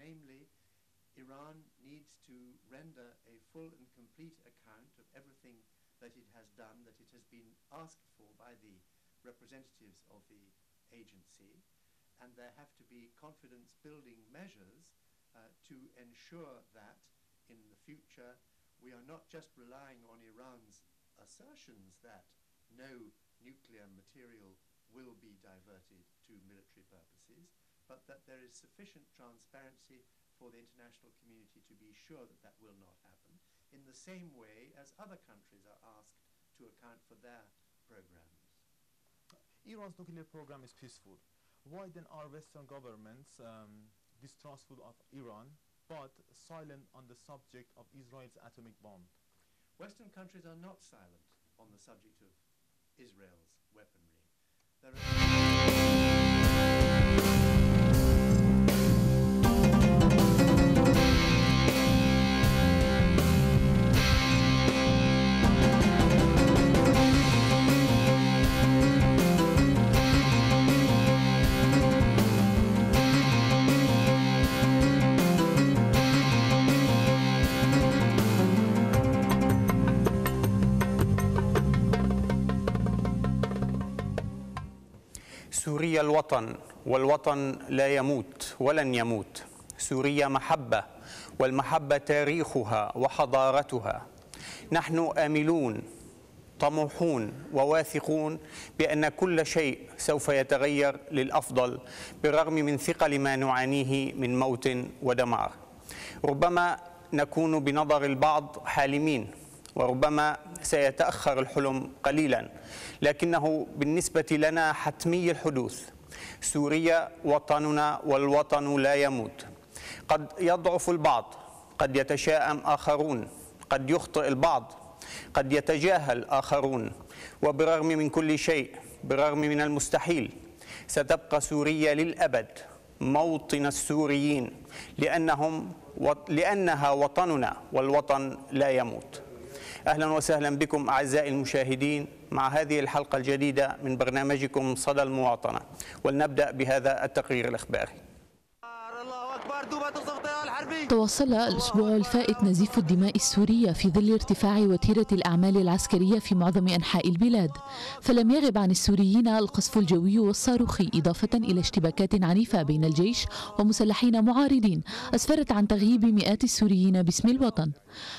namely, Iran needs to render a full and complete account of everything that it has done, that it has been asked for by the representatives of the agency, and there have to be confidence building measures uh, to ensure that in the future we are not just relying on Iran's assertions that no nuclear material will be diverted to military purposes, but that there is sufficient transparency for the international community to be sure that that will not happen, in the same way as other countries are asked to account for their programs. Iran's nuclear program is peaceful. Why then are Western governments um, distrustful of Iran but silent on the subject of Israel's atomic bomb? Western countries are not silent on the subject of Israel's weaponry. سوريا الوطن والوطن لا يموت ولن يموت. سوريا محبة والمحبة تاريخها وحضارتها. نحن آملون طموحون وواثقون بأن كل شيء سوف يتغير للأفضل بالرغم من ثقل ما نعانيه من موت ودمار. ربما نكون بنظر البعض حالمين وربما سيتأخر الحلم قليلا. لكنه بالنسبة لنا حتمي الحدوث. سوريا وطننا والوطن لا يموت. قد يضعف البعض قد يتشاءم آخرون قد يخطئ البعض قد يتجاهل آخرون. وبرغم من كل شيء بالرغم من المستحيل ستبقى سوريا للأبد موطن السوريين لأنهم لأنها وطننا والوطن لا يموت. أهلا وسهلا بكم أعزائي المشاهدين مع هذه الحلقة الجديدة من برنامجكم صدى المواطنة ولنبدأ بهذا التقرير الحربي تواصل الأسبوع الفائت نزيف الدماء السورية في ظل ارتفاع وتيرة الأعمال العسكرية في معظم أنحاء البلاد. فلم يغب عن السوريين القصف الجوي والصاروخي إضافة إلى اشتباكات عنيفة بين الجيش ومسلحين معارضين أسفرت عن تغييب مئات السوريين باسم الوطن.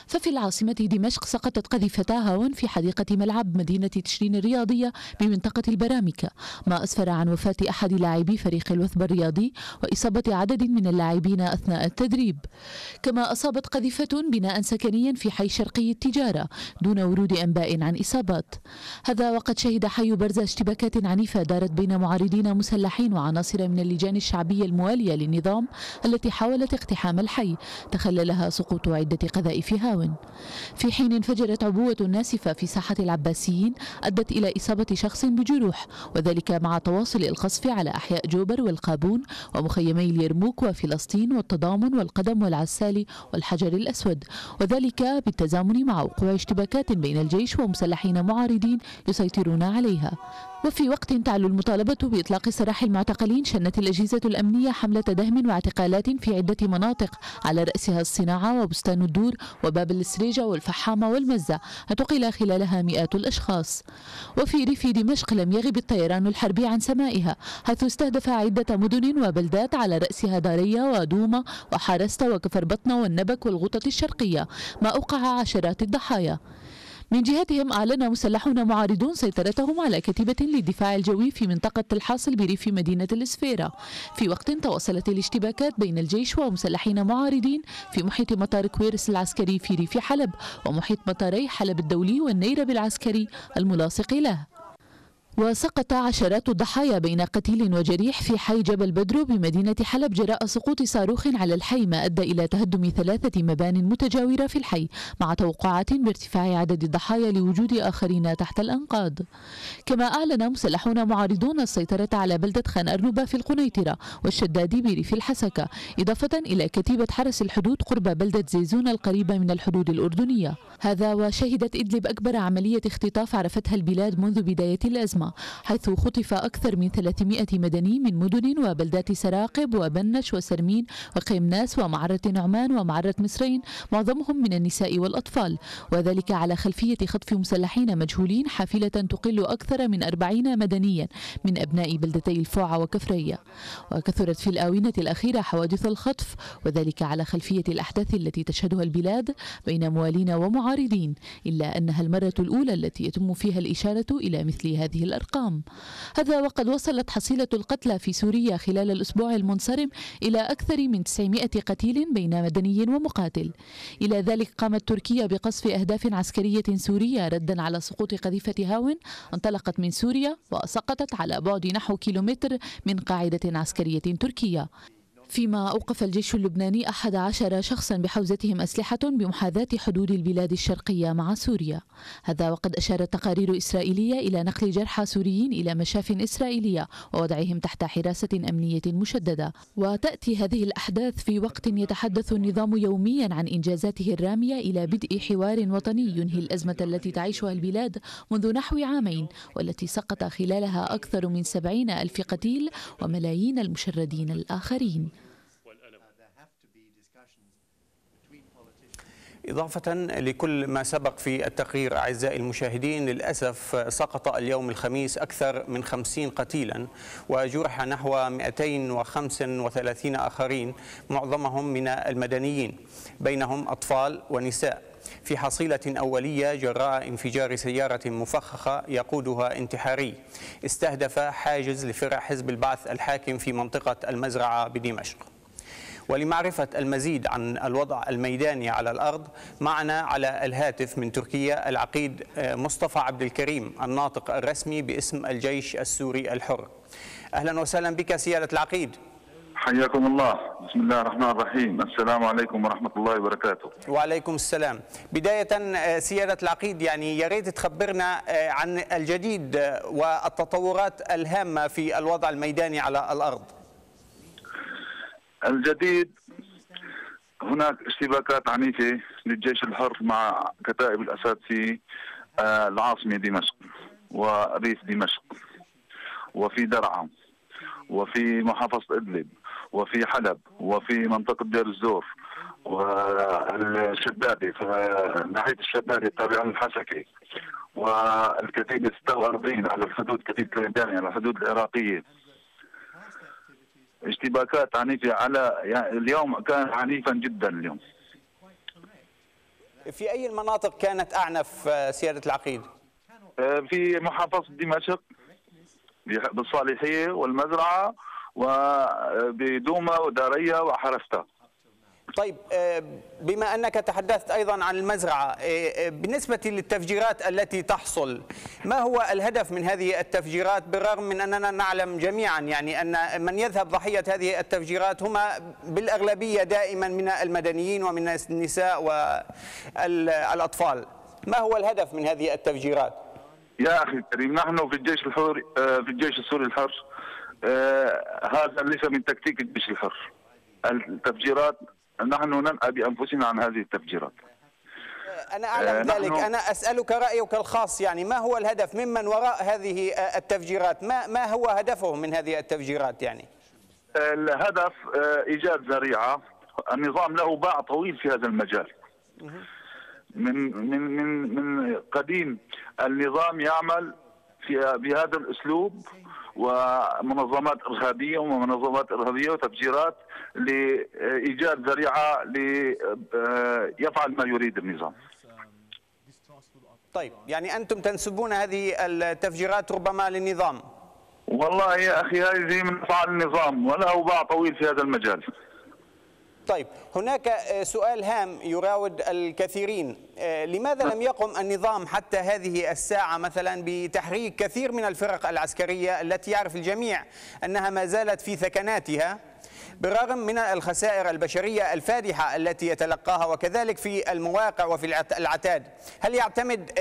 ففي العاصمة دمشق سقطت قذيفتا هاون في حديقة ملعب مدينة تشرين الرياضية بمنطقة البرامكة ما أسفر عن وفاة أحد لاعبي فريق الوثب الرياضي وإصابة عدد من اللاعبين أثناء التدريب. كما أصابت قذيفة بناء سكنيا في حي شرقي التجارة دون ورود أنباء عن إصابات. هذا وقد شهد حي برزة اشتباكات عنيفة دارت بين معارضين مسلحين وعناصر من اللجان الشعبية الموالية للنظام التي حاولت اقتحام الحي. تخللها سقوط عدة قذائف هاون. في حين انفجرت عبوة ناسفة في ساحة العباسيين أدت إلى إصابة شخص بجروح وذلك مع تواصل القصف على أحياء جوبر والقابون ومخيمي اليرموك وفلسطين والتضامن والقدم والعسالي والحجر الأسود. وذلك بالتزامن مع وقوع اشتباكات بين الجيش ومسلحين معارضين يسيطرون عليها. وفي وقت تعلو المطالبة بإطلاق سراح المعتقلين شنت الأجهزة الأمنية حملة دهم واعتقالات في عدة مناطق على رأسها الصناعة وبستان الدور وباب السريجة والفحامة والمزة اعتقل خلالها مئات الأشخاص. وفي ريف دمشق لم يغب الطيران الحربي عن سمائها حيث استهدف عدة مدن وبلدات على رأسها دارية ودومة وحارستا وكفر بطنة والنبك والغوطة الشرقية ما أوقع عشرات الضحايا. من جهتهم أعلن مسلحون معارضون سيطرتهم على كتيبة للدفاع الجوي في منطقة الحاصل بريف مدينة الإسفيرة. في وقت تواصلت الاشتباكات بين الجيش ومسلحين معارضين في محيط مطار كويرس العسكري في ريف حلب ومحيط مطاري حلب الدولي والنيرب العسكري الملاصق له. وسقط عشرات الضحايا بين قتيل وجريح في حي جبل بدرو بمدينة حلب جراء سقوط صاروخ على الحي ما أدى إلى تهدم ثلاثة مبان متجاورة في الحي مع توقعات بارتفاع عدد الضحايا لوجود آخرين تحت الأنقاض. كما أعلن مسلحون معارضون السيطرة على بلدة خان أرنوبة في القنيطرة والشدادي بريف الحسكة إضافة إلى كتيبة حرس الحدود قرب بلدة زيزون القريبة من الحدود الأردنية. هذا وشهدت إدلب أكبر عملية اختطاف عرفتها البلاد منذ بداية الأزمة. حيث خطف أكثر من 300 مدني من مدن وبلدات سراقب وبنش وسرمين وقيمناس ومعرة نعمان ومعرة مصرين معظمهم من النساء والأطفال. وذلك على خلفية خطف مسلحين مجهولين حافلة تقل أكثر من 40 مدنيا من أبناء بلدتي الفوعة وكفرية. وكثرت في الآونة الأخيرة حوادث الخطف وذلك على خلفية الأحداث التي تشهدها البلاد بين موالين ومعارضين إلا أنها المرة الأولى التي يتم فيها الإشارة إلى مثل هذه الأرقام. هذا وقد وصلت حصيلة القتلى في سوريا خلال الأسبوع المنصرم إلى أكثر من 900 قتيل بين مدني ومقاتل. إلى ذلك قامت تركيا بقصف أهداف عسكرية سورية ردا على سقوط قذيفة هاون انطلقت من سوريا وسقطت على بعد نحو كيلومتر من قاعدة عسكرية تركية. فيما أوقف الجيش اللبناني أحد عشر شخصا بحوزتهم أسلحة بمحاذاة حدود البلاد الشرقية مع سوريا. هذا وقد أشارت تقارير إسرائيلية إلى نقل جرحى سوريين إلى مشاف إسرائيلية ووضعهم تحت حراسة أمنية مشددة. وتأتي هذه الأحداث في وقت يتحدث النظام يوميا عن إنجازاته الرامية إلى بدء حوار وطني ينهي الأزمة التي تعيشها البلاد منذ نحو عامين والتي سقط خلالها أكثر من سبعين ألف قتيل وملايين المشردين الآخرين. إضافة لكل ما سبق في التقرير أعزائي المشاهدين للأسف سقط اليوم الخميس أكثر من 50 قتيلا وجرح نحو 235 آخرين معظمهم من المدنيين بينهم أطفال ونساء. في حصيلة أولية جراء انفجار سيارة مفخخة يقودها انتحاري. استهدف حاجز لفرع حزب البعث الحاكم في منطقة المزرعة بدمشق. ولمعرفة المزيد عن الوضع الميداني على الأرض معنا على الهاتف من تركيا العقيد مصطفى عبد الكريم الناطق الرسمي باسم الجيش السوري الحر. أهلا وسهلا بك سيادة العقيد. حياكم الله. بسم الله الرحمن الرحيم. السلام عليكم ورحمة الله وبركاته. وعليكم السلام. بداية سيادة العقيد يعني يا ريت تخبرنا عن الجديد والتطورات الهامة في الوضع الميداني على الأرض. الجديد هناك اشتباكات عنيفة للجيش الحر مع كتائب الأسد في العاصمة دمشق وريف دمشق وفي درعا وفي محافظة إدلب وفي حلب وفي منطقة دير الزور والشدادي في ناحية الشدادي التابعة للحسكي والكتيبة 46 على الحدود كتيبة على الحدود العراقية. اشتباكات عنيفة على يعني اليوم كان عنيفا جدا اليوم في أي المناطق كانت أعنف سيادة العقيد؟ في محافظة دمشق بالصالحية والمزرعة وبدومة ودارية وحرستا طيب بما أنك تحدثت أيضا عن المزرعة بالنسبة للتفجيرات التي تحصل ما هو الهدف من هذه التفجيرات؟ بالرغم من أننا نعلم جميعا يعني أن من يذهب ضحية هذه التفجيرات هم بالأغلبية دائما من المدنيين ومن النساء والأطفال. ما هو الهدف من هذه التفجيرات؟ يا أخي الكريم نحن في الجيش الحر في الجيش السوري الحر هذا ليس من تكتيك الجيش الحر. التفجيرات نحن ننأى بأنفسنا عن هذه التفجيرات. أنا أعلم ذلك. أنا أسألك رأيك الخاص يعني ما هو الهدف ممن وراء هذه التفجيرات؟ ما, ما هو هدفهم من هذه التفجيرات يعني؟ الهدف إيجاد ذريعة. النظام له باع طويل في هذا المجال. من من من من قديم النظام يعمل في بهذا الأسلوب. ومنظمات إرهابية ومنظمات إرهابية وتفجيرات لإيجاد ذريعة ليفعل ما يريد النظام. طيب يعني أنتم تنسبون هذه التفجيرات ربما للنظام. والله يا أخي هذه من أفعال النظام وله باع طويل في هذا المجال. طيب هناك سؤال هام يراود الكثيرين. لماذا لم يقم النظام حتى هذه الساعة مثلا بتحريك كثير من الفرق العسكرية التي يعرف الجميع أنها ما زالت في ثكناتها؟ بالرغم من الخسائر البشرية الفادحة التي يتلقاها وكذلك في المواقع وفي العتاد هل يعتمد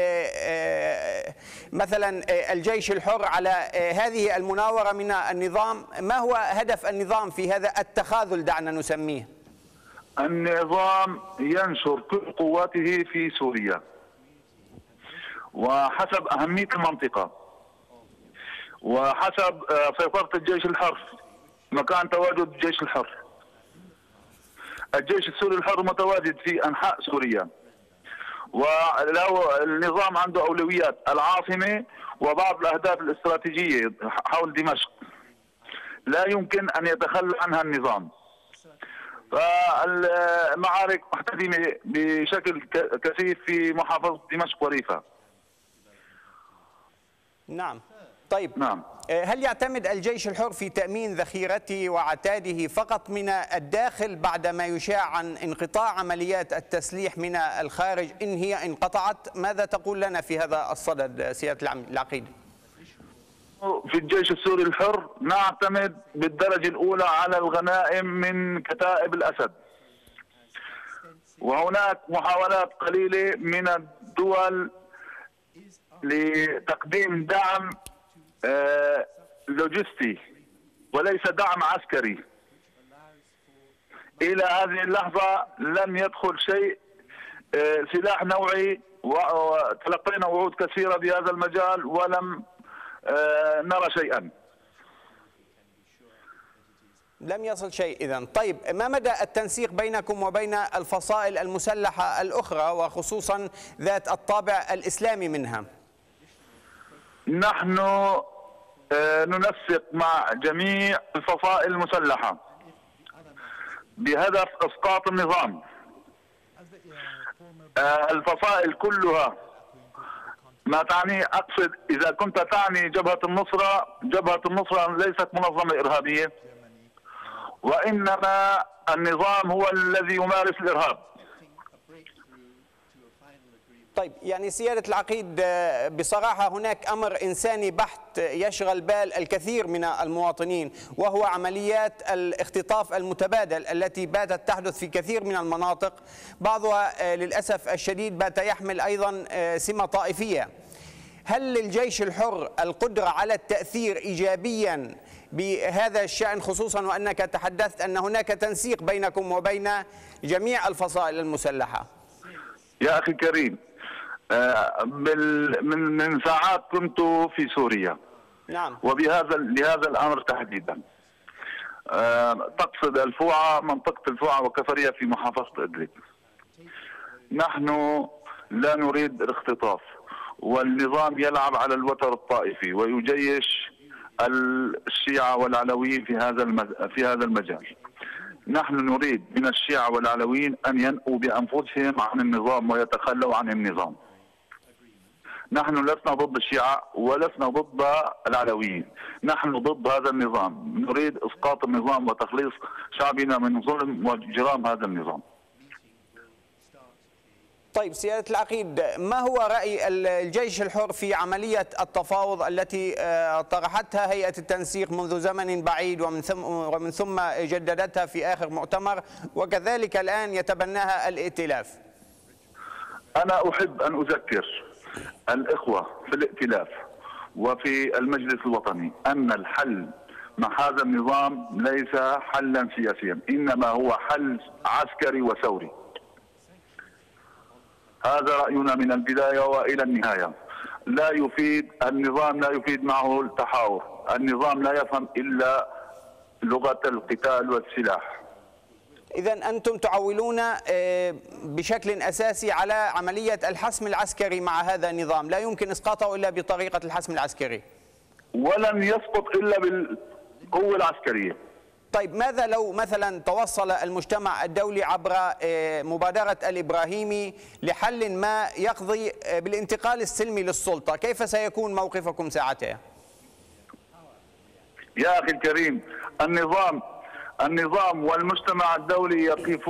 مثلا الجيش الحر على هذه المناورة من النظام؟ ما هو هدف النظام في هذا التخاذل دعنا نسميه؟ النظام ينشر كل قواته في سوريا. وحسب أهمية المنطقة وحسب آه، سيطرة الجيش الحر مكان تواجد الجيش الحر. الجيش السوري الحر متواجد في أنحاء سوريا. وله النظام عنده أولويات العاصمة وبعض الأهداف الاستراتيجية حول دمشق. لا يمكن أن يتخلى عنها النظام. فالمعارك محتدمة بشكل كثيف في محافظة دمشق وريفة نعم. طيب. نعم. آه، هل يعتمد الجيش الحر في تأمين ذخيرته وعتاده فقط من الداخل بعدما يشاع عن انقطاع عمليات التسليح من الخارج إن هي انقطعت؟ ماذا تقول لنا في هذا الصدد سيادة العقيد؟ في الجيش السوري الحر نعتمد بالدرجة الأولى على الغنائم من كتائب الأسد. وهناك محاولات قليلة من الدول لتقديم دعم آه، لوجستي وليس دعم عسكري. إلى هذه اللحظة لم يدخل شيء آه، سلاح نوعي وتلقينا وعود كثيرة بهذا المجال ولم نرى شيئا. لم يصل شيء إذا. طيب ما مدى التنسيق بينكم وبين الفصائل المسلحة الأخرى وخصوصا ذات الطابع الإسلامي منها؟ نحن آه، ننسق مع جميع الفصائل المسلحة بهدف إسقاط النظام. آه، الفصائل كلها ما تعني أقصد إذا كنت تعني جبهة النصرة جبهة النصرة ليست منظمة إرهابية. وإنما النظام هو الذي يمارس الإرهاب. طيب يعني سيادة العقيد آه، بصراحة هناك أمر إنساني بحت يشغل بال الكثير من المواطنين وهو عمليات الاختطاف المتبادل التي باتت تحدث في كثير من المناطق. بعضها آه، للأسف الشديد بات يحمل أيضا آه، سمة طائفية. هل للجيش الحر القدرة على التأثير إيجابيا بهذا الشأن خصوصا وأنك تحدثت أن هناك تنسيق بينكم وبين جميع الفصائل المسلحة؟ يا أخي كريم آه، من من ساعات كنت في سوريا نعم وبهذا لهذا الأمر تحديدا آه، تقصد الفوعة منطقة الفوعة وكفرية في محافظة ادلب نحن لا نريد الاختطاف والنظام يلعب على الوتر الطائفي ويجيش الشيعة والعلويين في هذا في هذا المجال. نحن نريد من الشيعة والعلويين أن ينأوا بأنفسهم عن النظام ويتخلوا عن النظام. نحن لسنا ضد الشيعة ولسنا ضد العلويين نحن ضد هذا النظام. نريد إسقاط النظام وتخليص شعبنا من ظلم وجرام هذا النظام. طيب سيادة العقيد ما هو رأي الجيش الحر في عملية التفاوض التي آه، طرحتها هيئة التنسيق منذ زمن بعيد ومن ثم, ومن ثم جددتها في آخر مؤتمر وكذلك الآن يتبناها الائتلاف؟ أنا أحب أن أذكر الإخوة في الائتلاف وفي المجلس الوطني أن الحل مع هذا النظام ليس حلا سياسيا إنما هو حل عسكري وثوري. هذا رأينا من البداية وإلى النهاية. لا يفيد النظام لا يفيد معه التحاور. النظام لا يفهم إلا لغة القتال والسلاح. إذا أنتم تعولون آه، بشكل أساسي على عملية الحسم العسكري مع هذا النظام. لا يمكن إسقاطه إلا بطريقة الحسم العسكري. ولن يسقط إلا بالقوة العسكرية. طيب ماذا لو مثلا توصل المجتمع الدولي عبر آه، مبادرة الإبراهيمي لحل ما يقضي آه، بالانتقال السلمي للسلطة؟ كيف سيكون موقفكم ساعتها؟ يا أخي الكريم النظام النظام والمجتمع الدولي يقف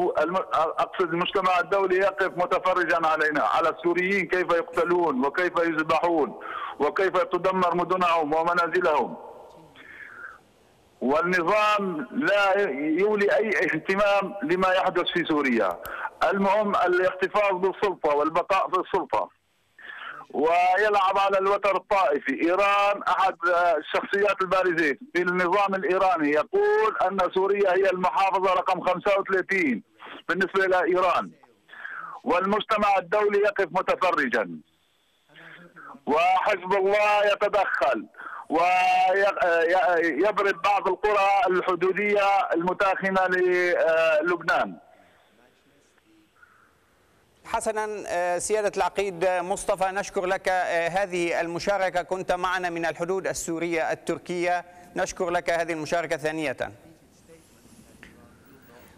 أقصد المجتمع الدولي يقف متفرجا علينا على السوريين كيف يقتلون وكيف يذبحون وكيف تدمر مدنهم ومنازلهم. والنظام لا يولي أي اهتمام لما يحدث في سوريا. المهم الاحتفاظ بالسلطة والبقاء في السلطه ويلعب على الوتر الطائفي. إيران أحد الشخصيات البارزة في النظام الإيراني. يقول أن سوريا هي المحافظة رقم 35 بالنسبة إلى إيران. والمجتمع الدولي يقف متفرجا. وحزب الله يتدخل. ويضرب بعض القرى الحدودية المتاخمة للبنان حسنا آه، سيادة العقيد مصطفى نشكر لك آه، هذه المشاركة. كنت معنا من الحدود السورية التركية. نشكر لك هذه المشاركة ثانية.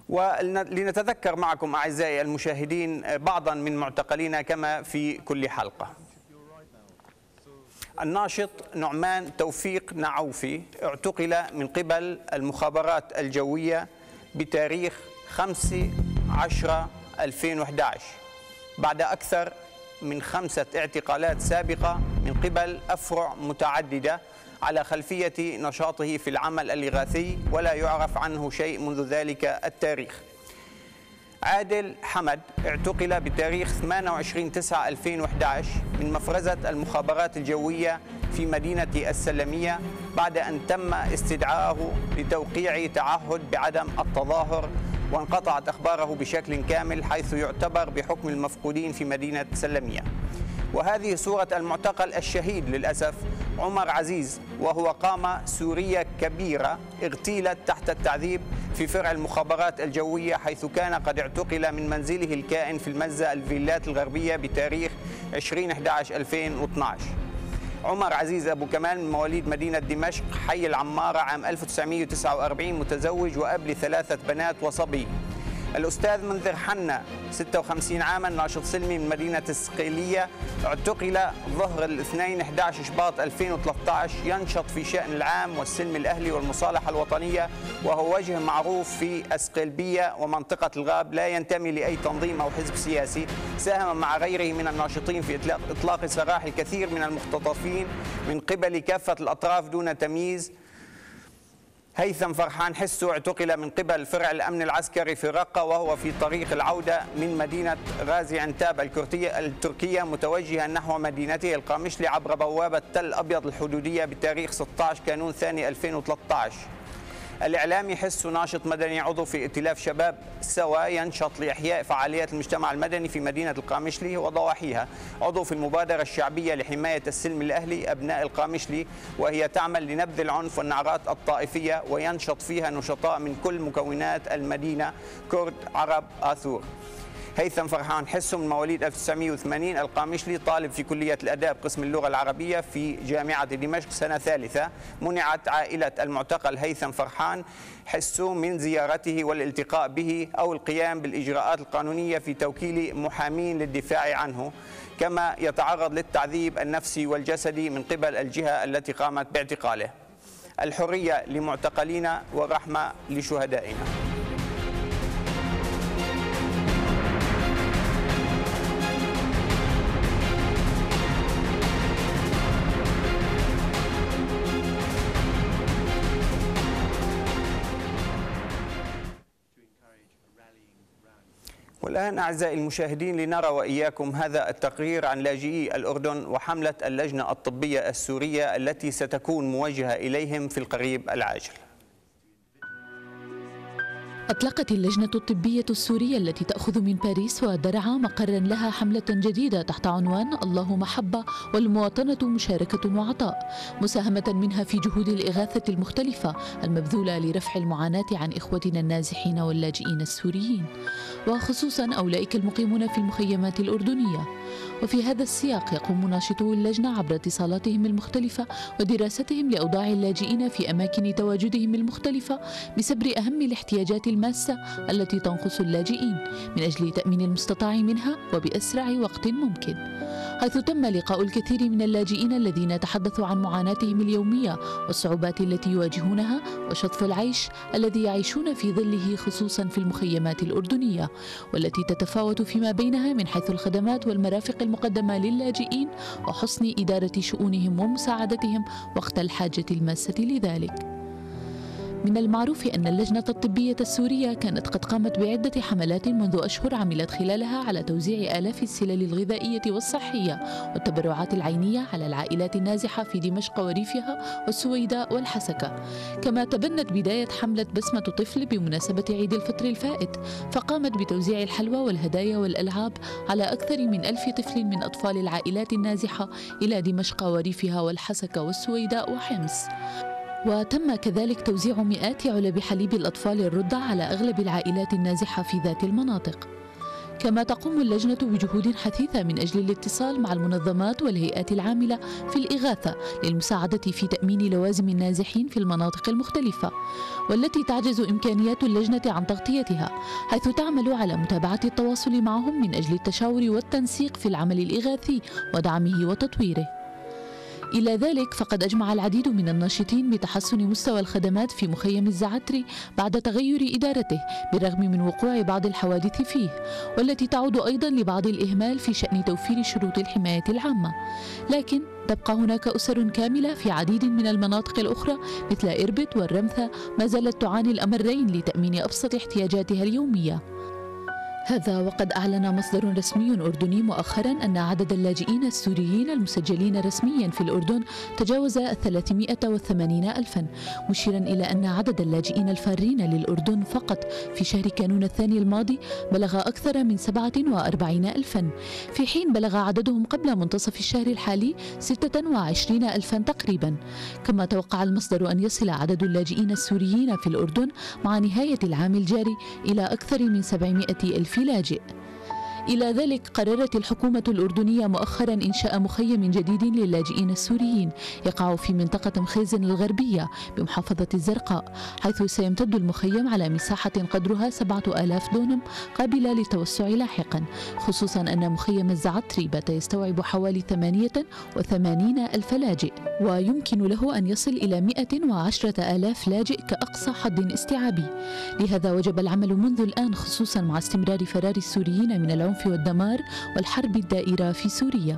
ولنتذكر معكم أعزائي المشاهدين آه، بعضا من معتقلينا كما في كل حلقة. الناشط نعمان توفيق نعوفي اعتقل من قبل المخابرات الجوية بتاريخ 5 10 2011 بعد أكثر من خمسة اعتقالات سابقة من قبل أفرع متعددة على خلفية نشاطه في العمل الإغاثي ولا يعرف عنه شيء منذ ذلك التاريخ. عادل حمد اعتقل بتاريخ 28 9 2011 من مفرزة المخابرات الجوية في مدينة السلمية بعد أن تم استدعائه لتوقيع تعهد بعدم التظاهر وانقطعت أخباره بشكل كامل حيث يعتبر بحكم المفقودين في مدينة سلمية. وهذه صورة المعتقل الشهيد للأسف عمر عزيز وهو قامة سورية كبيرة اغتيلت تحت التعذيب في فرع المخابرات الجوية حيث كان قد اعتقل من منزله الكائن في المزة الفيلات الغربية بتاريخ 2011-2012 عمر عزيز أبو كمال من مواليد مدينة دمشق حي العمارة عام 1949 متزوج وأب لثلاثة بنات وصبي. الأستاذ منذر حنا 56 عاما ناشط سلمي من مدينة السقيلية اعتقل ظهر الاثنين 11 شباط 2013 ينشط في شأن العام والسلم الأهلي والمصالحة الوطنية وهو وجه معروف في أسقلبية ومنطقة الغاب. لا ينتمي لأي تنظيم أو حزب سياسي. ساهم مع غيره من الناشطين في إطلاق سراح الكثير من المختطفين من قبل كافة الأطراف دون تمييز. هيثم فرحان حسو اعتقل من قبل فرع الأمن العسكري في رقة وهو في طريق العودة من مدينة غازي عنتاب التركية متوجها نحو مدينته القامشلي عبر بوابة تل أبيض الحدودية بتاريخ 16 كانون ثاني 2013 الإعلامي حس ناشط مدني عضو في ائتلاف شباب سوا ينشط لإحياء فعاليات المجتمع المدني في مدينة القامشلي وضواحيها. عضو في المبادرة الشعبية لحماية السلم الأهلي أبناء القامشلي وهي تعمل لنبذ العنف والنعرات الطائفية وينشط فيها نشطاء من كل مكونات المدينة كرد عرب آثور. هيثم فرحان حسو من مواليد 1980 القامشلي طالب في كلية الأداب قسم اللغة العربية في جامعة دمشق سنة ثالثة. منعت عائلة المعتقل هيثم فرحان حسو من زيارته والالتقاء به أو القيام بالإجراءات القانونية في توكيل محامين للدفاع عنه. كما يتعرض للتعذيب النفسي والجسدي من قبل الجهة التي قامت باعتقاله. الحرية لمعتقلينا والرحمة لشهدائنا. والآن أعزائي المشاهدين لنرى وإياكم هذا التقرير عن لاجئي الأردن وحملة اللجنة الطبية السورية التي ستكون موجهة إليهم في القريب العاجل. أطلقت اللجنة الطبية السورية التي تأخذ من باريس ودرعا مقرا لها حملة جديدة تحت عنوان الله محبة والمواطنة مشاركة وعطاء مساهمة منها في جهود الإغاثة المختلفة المبذولة لرفع المعاناة عن إخوتنا النازحين واللاجئين السوريين. وخصوصا أولئك المقيمون في المخيمات الأردنية. وفي هذا السياق يقوم ناشطو اللجنة عبر اتصالاتهم المختلفة ودراستهم لأوضاع اللاجئين في أماكن تواجدهم المختلفة بسبر أهم الاحتياجات الماسة التي تنقص اللاجئين من أجل تأمين المستطاع منها وبأسرع وقت ممكن. حيث تم لقاء الكثير من اللاجئين الذين تحدثوا عن معاناتهم اليومية والصعوبات التي يواجهونها وشطف العيش الذي يعيشون في ظله خصوصا في المخيمات الأردنية والتي تتفاوت فيما بينها من حيث الخدمات والمرافق المقدمة للاجئين وحسن إدارة شؤونهم ومساعدتهم وقت الحاجة الماسة لذلك. من المعروف أن اللجنة الطبية السورية كانت قد قامت بعدة حملات منذ أشهر عملت خلالها على توزيع آلاف السلال الغذائية والصحية والتبرعات العينية على العائلات النازحة في دمشق وريفها والسويداء والحسكة. كما تبنت بداية حملة بسمة طفل بمناسبة عيد الفطر الفائت فقامت بتوزيع الحلوى والهدايا والألعاب على أكثر من ألف طفل من أطفال العائلات النازحة إلى دمشق وريفها والحسكة والسويداء وحمص. وتم كذلك توزيع مئات علب حليب الأطفال الرضع على أغلب العائلات النازحة في ذات المناطق. كما تقوم اللجنة بجهود حثيثة من أجل الاتصال مع المنظمات والهيئات العاملة في الإغاثة للمساعدة في تأمين لوازم النازحين في المناطق المختلفة والتي تعجز إمكانيات اللجنة عن تغطيتها حيث تعمل على متابعة التواصل معهم من أجل التشاور والتنسيق في العمل الإغاثي ودعمه وتطويره. إلى ذلك فقد أجمع العديد من الناشطين بتحسن مستوى الخدمات في مخيم الزعتري بعد تغير إدارته بالرغم من وقوع بعض الحوادث فيه والتي تعود أيضا لبعض الإهمال في شأن توفير شروط الحماية العامة. لكن تبقى هناك أسر كاملة في عديد من المناطق الأخرى مثل إربد والرمثة ما زالت تعاني الأمرين لتأمين أبسط احتياجاتها اليومية. هذا وقد أعلن مصدر رسمي أردني مؤخرا أن عدد اللاجئين السوريين المسجلين رسميا في الأردن تجاوز 380 ألفا مشيرا إلى أن عدد اللاجئين الفارين للأردن فقط في شهر كانون الثاني الماضي بلغ أكثر من 47 ألفا. في حين بلغ عددهم قبل منتصف الشهر الحالي 26 ألفا تقريبا. كما توقع المصدر أن يصل عدد اللاجئين السوريين في الأردن مع نهاية العام الجاري إلى أكثر من 700 ألف في لاجئ. إلى ذلك قررت الحكومة الأردنية مؤخرا إنشاء مخيم جديد للاجئين السوريين يقع في منطقة مخيزن الغربية بمحافظة الزرقاء حيث سيمتد المخيم على مساحة قدرها سبعة آلاف دونم قابلة للتوسع لاحقا خصوصا أن مخيم الزعتري بات يستوعب حوالي 88 ألف لاجئ ويمكن له أن يصل إلى 110 آلاف لاجئ كأقصى حد استيعابي. لهذا وجب العمل منذ الآن خصوصا مع استمرار فرار السوريين من العنف العنف والدمار والحرب الدائرة في سوريا.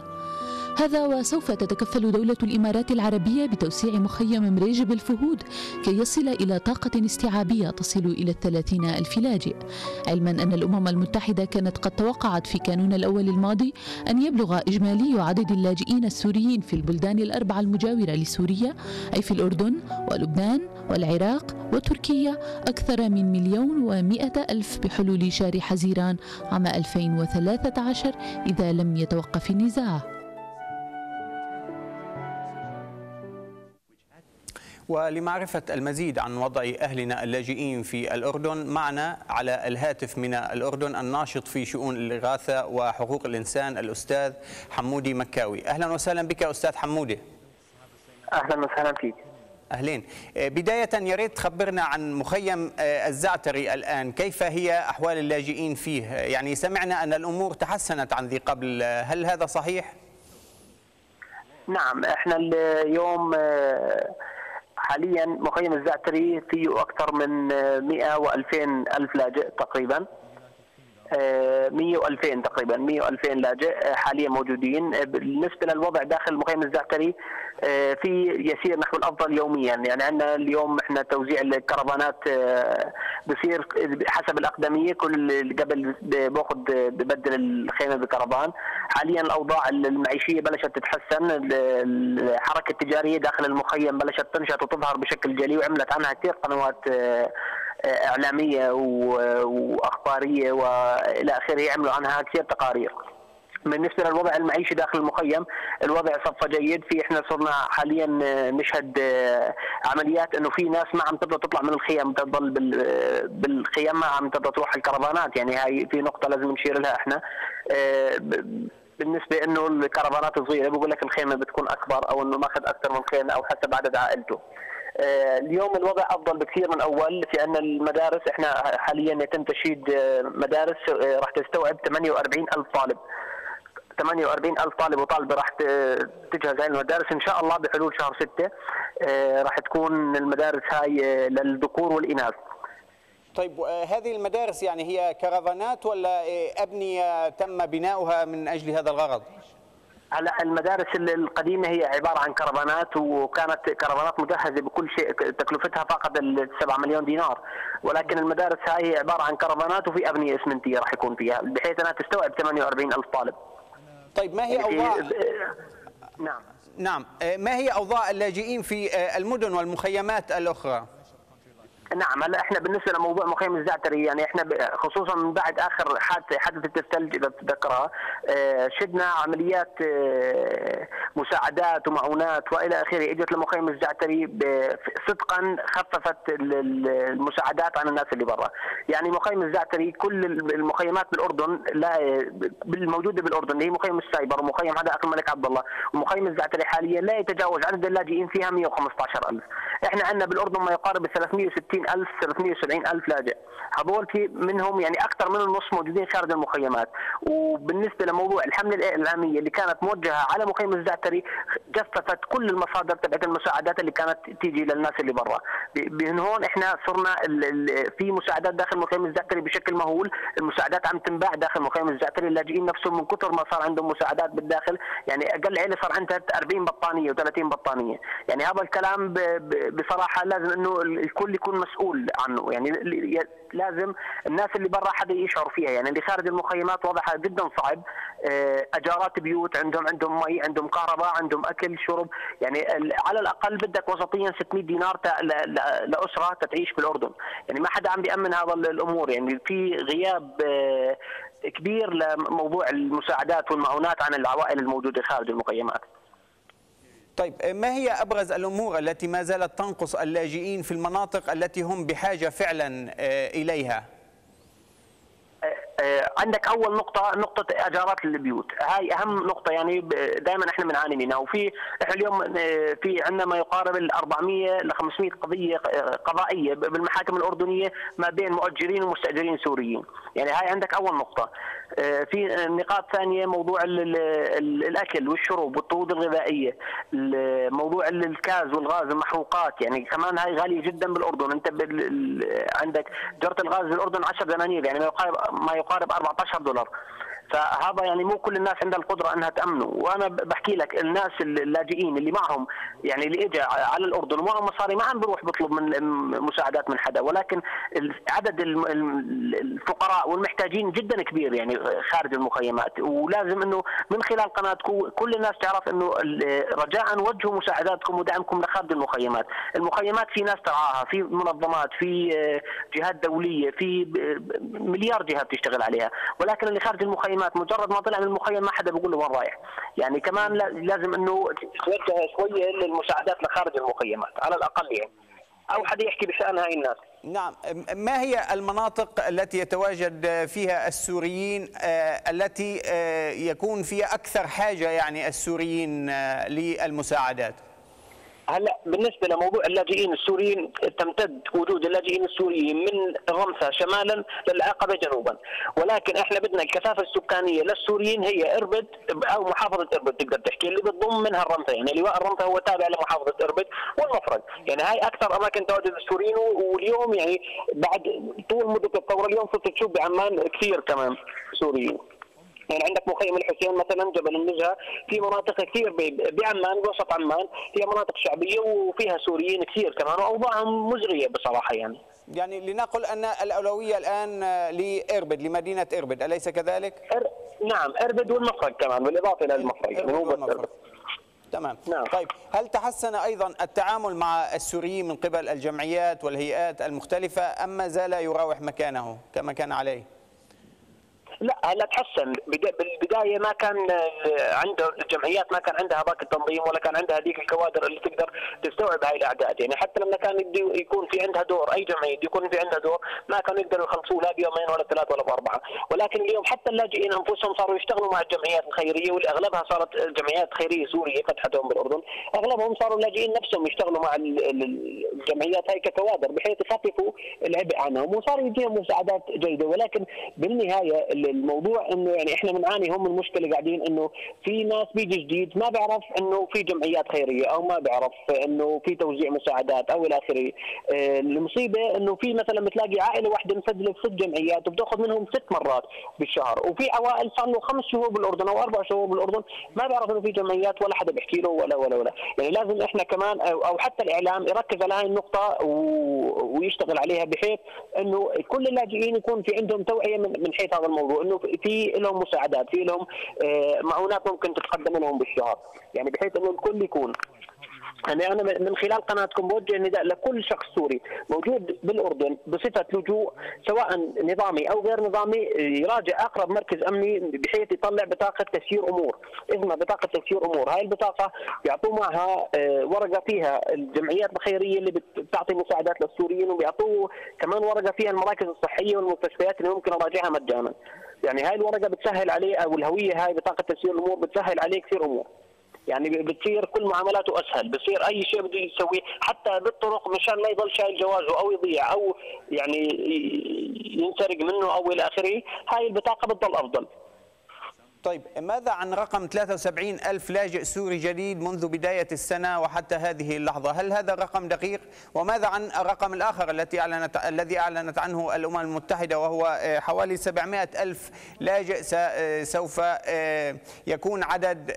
هذا وسوف تتكفل دولة الإمارات العربية بتوسيع مخيم مريج بالفهود كي يصل إلى طاقة استيعابية تصل إلى الثلاثين ألف لاجئ. علما أن الأمم المتحدة كانت قد توقعت في كانون الأول الماضي أن يبلغ إجمالي عدد اللاجئين السوريين في البلدان الأربعة المجاورة لسوريا أي في الأردن ولبنان والعراق وتركيا أكثر من مليون ومئة ألف بحلول شهر حزيران عام 2013 إذا لم يتوقف النزاع. ولمعرفة المزيد عن وضع أهلنا اللاجئين في الأردن معنا على الهاتف من الأردن الناشط في شؤون الإغاثة وحقوق الإنسان الأستاذ حمودي مكاوي. أهلا وسهلا بك أستاذ حمودي. أهلا وسهلا فيك. أهلين. بداية يا ريت تخبرنا عن مخيم الزعتري الآن. كيف هي أحوال اللاجئين فيه؟ يعني سمعنا أن الأمور تحسنت عن ذي قبل. هل هذا صحيح؟ نعم إحنا اليوم حاليا مخيم الزعتري فيه أكثر من 100 و2000 ألف لاجئ تقريبا. 100 و2000 تقريبا 100 و2000 لاجئ حاليا موجودين. بالنسبة للوضع داخل مخيم الزعتري آه، في يسير نحو الأفضل يوميا. يعني عندنا اليوم إحنا توزيع الكرفانات آه، بصير حسب الأقدمية كل قبل بأخذ ببدل الخيمة بكرفان حاليا الأوضاع المعيشية بلشت تتحسن. الحركة التجارية داخل المخيم بلشت تنشط وتظهر بشكل جلي وعملت عنها كثير قنوات آه، إعلامية وأخبارية وإلى آخره عملوا عنها كثير تقارير. بالنسبة للوضع المعيشي داخل المخيم الوضع صفى جيد. في إحنا صرنا حاليا نشهد عمليات إنه في ناس ما عم تقدر تطلع من الخيم تضل بالخيم ما عم تقدر تروح الكرفانات. يعني هاي في نقطة لازم نشير لها إحنا. بالنسبة إنه الكرفانات صغيره بقول لك الخيمة بتكون أكبر أو إنه ماخذ أكثر من خيمة أو حسب عدد عائلته. اليوم الوضع أفضل بكثير من اول في أن المدارس إحنا حاليا يتم تشييد آه، مدارس آه، راح تستوعب 48 ألف طالب. 48 ألف طالب وطالبة راح تجهز هاي المدارس. إن شاء الله بحلول شهر 6 راح تكون المدارس هاي للذكور والإناث. طيب هذه المدارس يعني هي كرفانات ولا أبنية تم بناؤها من أجل هذا الغرض؟ هلا المدارس ال- القديمة هي عبارة عن كرفانات وكانت كرفانات مجهزة بكل شيء تكلفتها فقط ال 7 مليون دينار. ولكن المدارس هاي هي عبارة عن كرفانات وفي أبنية إسمنتية راح يكون فيها بحيث أنها تستوعب 48 ألف طالب. طيب ما هي في- اوضاع نعم. نعم. آه، ما هي أوضاع اللاجئين في آه، المدن والمخيمات الأخرى؟ نعم هلا إحنا بالنسبة لموضوع مخيم الزعتري يعني إحنا خصوصا من بعد آخر حادثه حادثة الثلج إذا تتذكرها آه، شدنا عمليات آه، مساعدات ومعونات وإلى آخره. إجت لمخيم الزعتري صدقا خففت ال- ال- المساعدات عن الناس اللي برا. يعني مخيم الزعتري كل المخيمات بالأردن لا الموجوده بالأردن اللي هي مخيم السايبر ومخيم هذا أخي الملك عبد الله. ومخيم الزعتري حاليا لا يتجاوز عدد اللاجئين فيها 115000 إحنا عندنا بالأردن ما يقارب 360 ألف 370 ألف لاجئ. هذول في منهم يعني أكثر من النص موجودين خارج المخيمات. وبالنسبة لموضوع الحملة الإعلامية اللي كانت موجهة على مخيم الزعتري جففت كل المصادر تبعت المساعدات اللي كانت تيجي للناس اللي برا. من هون إحنا صرنا في مساعدات داخل مخيم الزعتري بشكل مهول. المساعدات عم تنباع داخل مخيم الزعتري. اللاجئين نفسهم من كثر ما صار عندهم مساعدات بالداخل يعني أقل عيلة صار عندها 40 بطانية و30 بطانية. يعني هذا الكلام بصراحة لازم إنه ال- الكل يكون مسؤول عنه. يعني لازم الناس اللي برا حدا يشعر فيها. يعني اللي خارج المخيمات وضعها جدا صعب. آه، أجارات بيوت عندهم عندهم مي عندهم كهرباء عندهم أكل شرب. يعني على الأقل بدك وسطيا 600 دينار لأسرة تتعيش بالأردن. يعني ما حدا عم بيأمن هذا ال- الأمور. يعني في غياب آه، كبير لموضوع المساعدات والمعونات عن العوائل الموجودة خارج المخيمات. طيب آه، ما هي أبرز الأمور التي ما زالت تنقص اللاجئين في المناطق التي هم بحاجة فعلا آه، إليها؟ آه، عندك أول نقطة نقطة اجارات البيوت هاي أهم نقطة يعني دائما إحنا بنعاني منها. وفي إحنا اليوم آه، في عندنا ما يقارب ال 400 ل 500 قضية آه، قضائية بالمحاكم الأردنية ما بين مؤجرين ومستأجرين سوريين. يعني هاي عندك أول نقطة. آه، في نقاط ثانية موضوع ال- ال- ال- الأكل والشرب والطرود الغذائية. ال- موضوع ال- الكاز والغاز المحروقات. يعني كمان هاي غالية جدا بالأردن. أنت عندك جرة الغاز بالأردن 10 دنانير. يعني ما يقارب ما يقارب 14 دولار. فهذا يعني مو كل الناس عندها القدرة إنها تأمنه. وأنا بحكي لك الناس اللاجئين اللي معهم يعني اللي اجى على الأردن ومعهم مصاري ما عم بروح بيطلب من مساعدات من حدا. ولكن عدد الفقراء والمحتاجين جدا كبير يعني خارج المخيمات. ولازم إنه من خلال قناتكم كل الناس تعرف إنه رجاء وجهوا مساعداتكم ودعمكم لخارج المخيمات، المخيمات في ناس ترعاها، في منظمات، في آه، جهات دولية، في ب- مليار جهات تشتغل عليها، ولكن اللي خارج المخيمات مجرد ما طلع من المخيم ما حدا بيقول له وين رايح، يعني كمان لا- لازم إنه توجه شوية للمساعدات لخارج المخيمات على الأقل يعني. أو حدا يحكي بشأن هاي الناس. نعم ما هي المناطق التي يتواجد فيها السوريين آه، التي آه، يكون فيها أكثر حاجة يعني السوريين آه، للمساعدات هلا بالنسبة لموضوع اللاجئين السوريين تمتد وجود اللاجئين السوريين من الرمثة شمالا للعقبة جنوبا. ولكن إحنا بدنا الكثافة السكانية للسوريين هي إربد أو محافظة إربد تقدر تحكي اللي بتضم منها الرمثة يعني لواء الرمثة هو تابع لمحافظة إربد والمفرق يعني هاي أكثر أماكن تواجد السوريين واليوم يعني بعد طول مدة الثوره اليوم صرت تشوف بعمان كثير كمان سوريين. يعني عندك مخيم الحسين مثلا جبل النزهه في مناطق كثير بعمان بوسط عمان هي مناطق شعبية وفيها سوريين كثير كمان وأوضاعهم مزريه بصراحة يعني يعني لنقل أن الأولوية الآن لاربد لمدينة اربد أليس كذلك؟ أر... نعم اربد والمفرق كمان بالإضافة إلى المفرق يعني مو بس والمفرق. اربد تمام نعم. طيب هل تحسن أيضا التعامل مع السوريين من قبل الجمعيات والهيئات المختلفة أم ما زال يراوح مكانه كما كان عليه؟ لا هلا تحسن. بدا- بالبداية ما كان آه، عنده الجمعيات ما كان عندها ذاك التنظيم ولا كان عندها هذيك الكوادر اللي تقدر تستوعب هاي الاعداد يعني حتى لما كان يكون في عندها دور أي جمعية يكون في عندها دور ما كانوا يقدروا يخلصوه لا بيومين ولا ثلاث ولا بأربعة. ولكن اليوم حتى اللاجئين أنفسهم صاروا يشتغلوا مع الجمعيات الخيرية واللي أغلبها صارت جمعيات خيرية سورية فتحتهم بالأردن. أغلبهم صاروا اللاجئين نفسهم يشتغلوا مع ال- ال- الجمعيات هاي ككوادر بحيث يخففوا العبء عنهم وصاروا يديهم مساعدات جيدة. ولكن بالنهاية ال- الموضوع إنه يعني إحنا بنعاني هم المشكلة قاعدين إنه في ناس بيجي جديد ما بيعرف إنه في جمعيات خيرية أو ما بيعرف إنه في توزيع مساعدات أو إلى آخره. آه، المصيبة إنه في مثلا بتلاقي عائلة واحدة مسجلة في ست جمعيات وبتأخذ منهم ست مرات بالشهر وفي عوائل صار له خمس شهور بالأردن أو أربع شهور بالأردن ما بيعرف إنه في جمعيات ولا حدا بيحكي له ولا ولا ولا. يعني لازم إحنا كمان أو حتى الإعلام يركز على هاي النقطة ويشتغل عليها بحيث إنه كل اللاجئين يكون في عندهم توعية من حيث هذا الموضوع. انه في لهم مساعدات في لهم آه، معونات ممكن تتقدم لهم بالشهر. يعني بحيث إنه الكل يكون. يعني أنا من خلال قناتكم بوجه نداء لكل شخص سوري موجود بالأردن بصفة لجوء سواء نظامي أو غير نظامي يراجع أقرب مركز أمني بحيث يطلع بطاقة تسيير أمور. اسمها بطاقة تسيير أمور. هاي البطاقة بيعطوه معها آه، ورقة فيها الجمعيات الخيرية اللي بت- بتعطي مساعدات للسوريين وبيعطوه كمان ورقة فيها المراكز الصحية والمستشفيات اللي ممكن أراجعها مجانا. يعني هاي الورقة بتسهل عليه أو الهوية هاي بطاقة تسيير الأمور بتسهل عليه كثير أمور. يعني بتصير كل معاملاته أسهل بصير أي شيء بده يسويه حتى بالطرق مشان لا يضل شايل جوازه أو يضيع أو يعني ينسرق منه أو إلى آخره هاي البطاقة بتضل أفضل. طيب ماذا عن رقم 73 ألف لاجئ سوري جديد منذ بداية السنة وحتى هذه اللحظة؟ هل هذا الرقم دقيق؟ وماذا عن الرقم الآخر التي أعلنت الذي أعلنت عنه الأمم المتحدة وهو آه، حوالي 700 ألف لاجئ آه، سوف آه، يكون عدد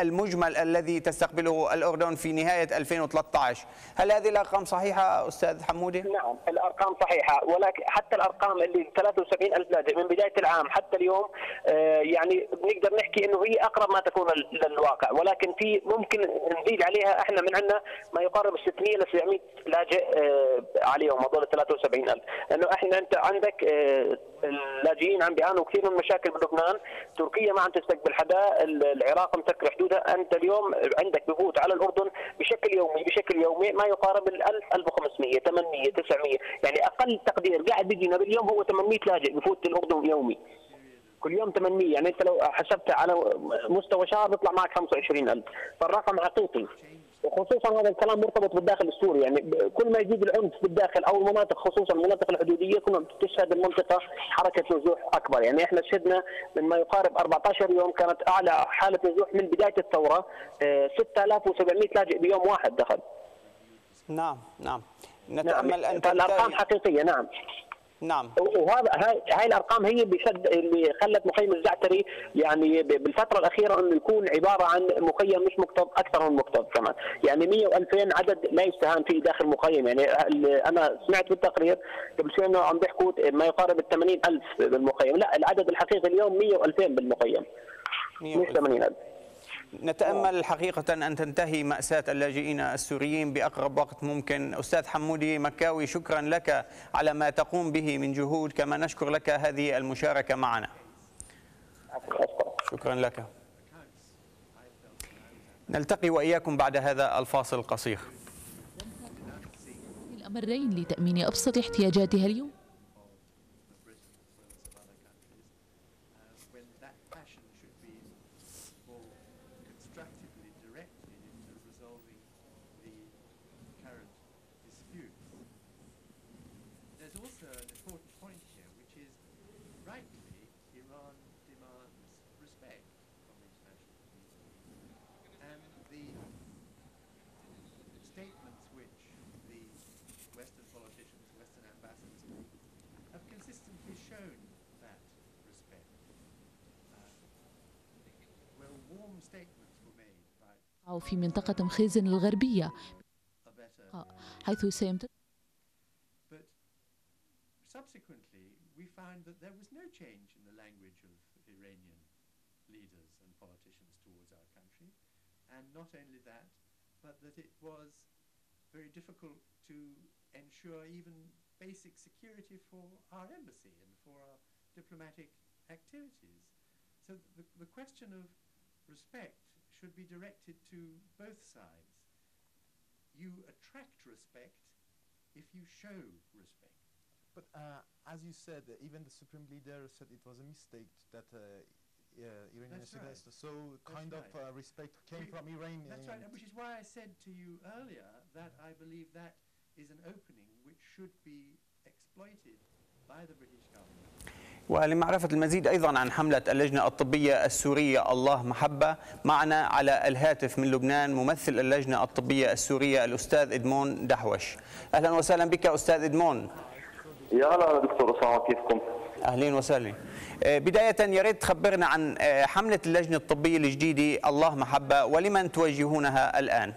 المجمل الذي تستقبله الأردن في نهاية 2013 هل هذه الأرقام صحيحة أستاذ حمودي؟ نعم الأرقام صحيحة ولكن حتى الأرقام اللي 73 ألف لاجئ من بداية العام حتى اليوم آه، يعني بنقدر نحكي إنه هي أقرب ما تكون لل- للواقع ولكن في ممكن نزيد عليها إحنا من عندنا ما يقارب 600 ل 700 لاجئ آه، عليهم هذول 73 ألف. لأنه إحنا أنت عندك آه، اللاجئين عم بيعانوا كثير من مشاكل بلبنان. تركيا ما عم تستقبل حدا ال- العراق مسكر حدودها. أنت اليوم عندك بفوت على الأردن بشكل يومي بشكل يومي ما يقارب ال 1000 1500 800 900 يعني أقل تقدير قاعد بيجينا باليوم هو 800 لاجئ بفوت الأردن يومي. كل يوم 800 يعني انت لو حسبتها على مستوى شهر بيطلع معك 25000 فالرقم حقيقي وخصوصا هذا الكلام مرتبط بالداخل السوري. يعني كل ما يزيد العنف بالداخل أو المناطق خصوصا المناطق الحدودية كنا تشهد المنطقة حركة نزوح أكبر. يعني إحنا شهدنا من ما يقارب 14 يوم كانت أعلى حالة نزوح من بداية الثورة. آه، 6700 لاجئ بيوم واحد دخل. نعم نعم. نعم. نتأمل أن فالأرقام تنتهي حقيقية نعم. نعم. وهذا هاي, هاي الأرقام هي بشد اللي خلت مخيم الزعتري يعني بالفترة الأخيرة انه يكون عبارة عن مخيم مش مكتظ أكثر من مكتظ كمان. يعني 100 و2000 عدد لا يستهان فيه داخل مخيم. يعني أنا سمعت بالتقرير قبل شوي إنه عم بيحكوا ما يقارب ال 80000 بالمخيم. لا العدد الحقيقي اليوم 100 و2000 بالمخيم. مش 80000 نتأمل حقيقة أن تنتهي مأساة اللاجئين السوريين بأقرب وقت ممكن. أستاذ حمودي مكاوي شكرا لك على ما تقوم به من جهود. كما نشكر لك هذه المشاركة معنا. شكرا لك. نلتقي وإياكم بعد هذا الفاصل القصير. الأمرين لتأمين أبسط احتياجاتها اليوم. أو في منطقة مخيزن الغربية a better حيث سيمتد But subsequently, we found that there was no change in the language of Iranian leaders and politicians towards our country. And not only that, but that it was very difficult to ensure even basic security for our embassy and for our diplomatic activities. So the, the question of respect should be directed to both sides. You attract respect if you show respect. But uh, as you said, uh, even the supreme leader said it was a mistake that uh, uh, Iranian right. So kind of uh, respect came We- from Iran. That's right, which is why I said to you earlier that I believe that is an opening which should be exploited ولمعرفة المزيد أيضا عن حملة اللجنة الطبية السورية الله محبة. معنا على الهاتف من لبنان ممثل اللجنة الطبية السورية الأستاذ إدمون دحوش. أهلا وسهلا بك أستاذ إدمون. يا هلا دكتور أسامة كيفكم؟ أهلين وسهلا. آه، بداية يا ريت تخبرنا عن آه، حملة اللجنة الطبية الجديدة الله محبة ولمن توجهونها الآن؟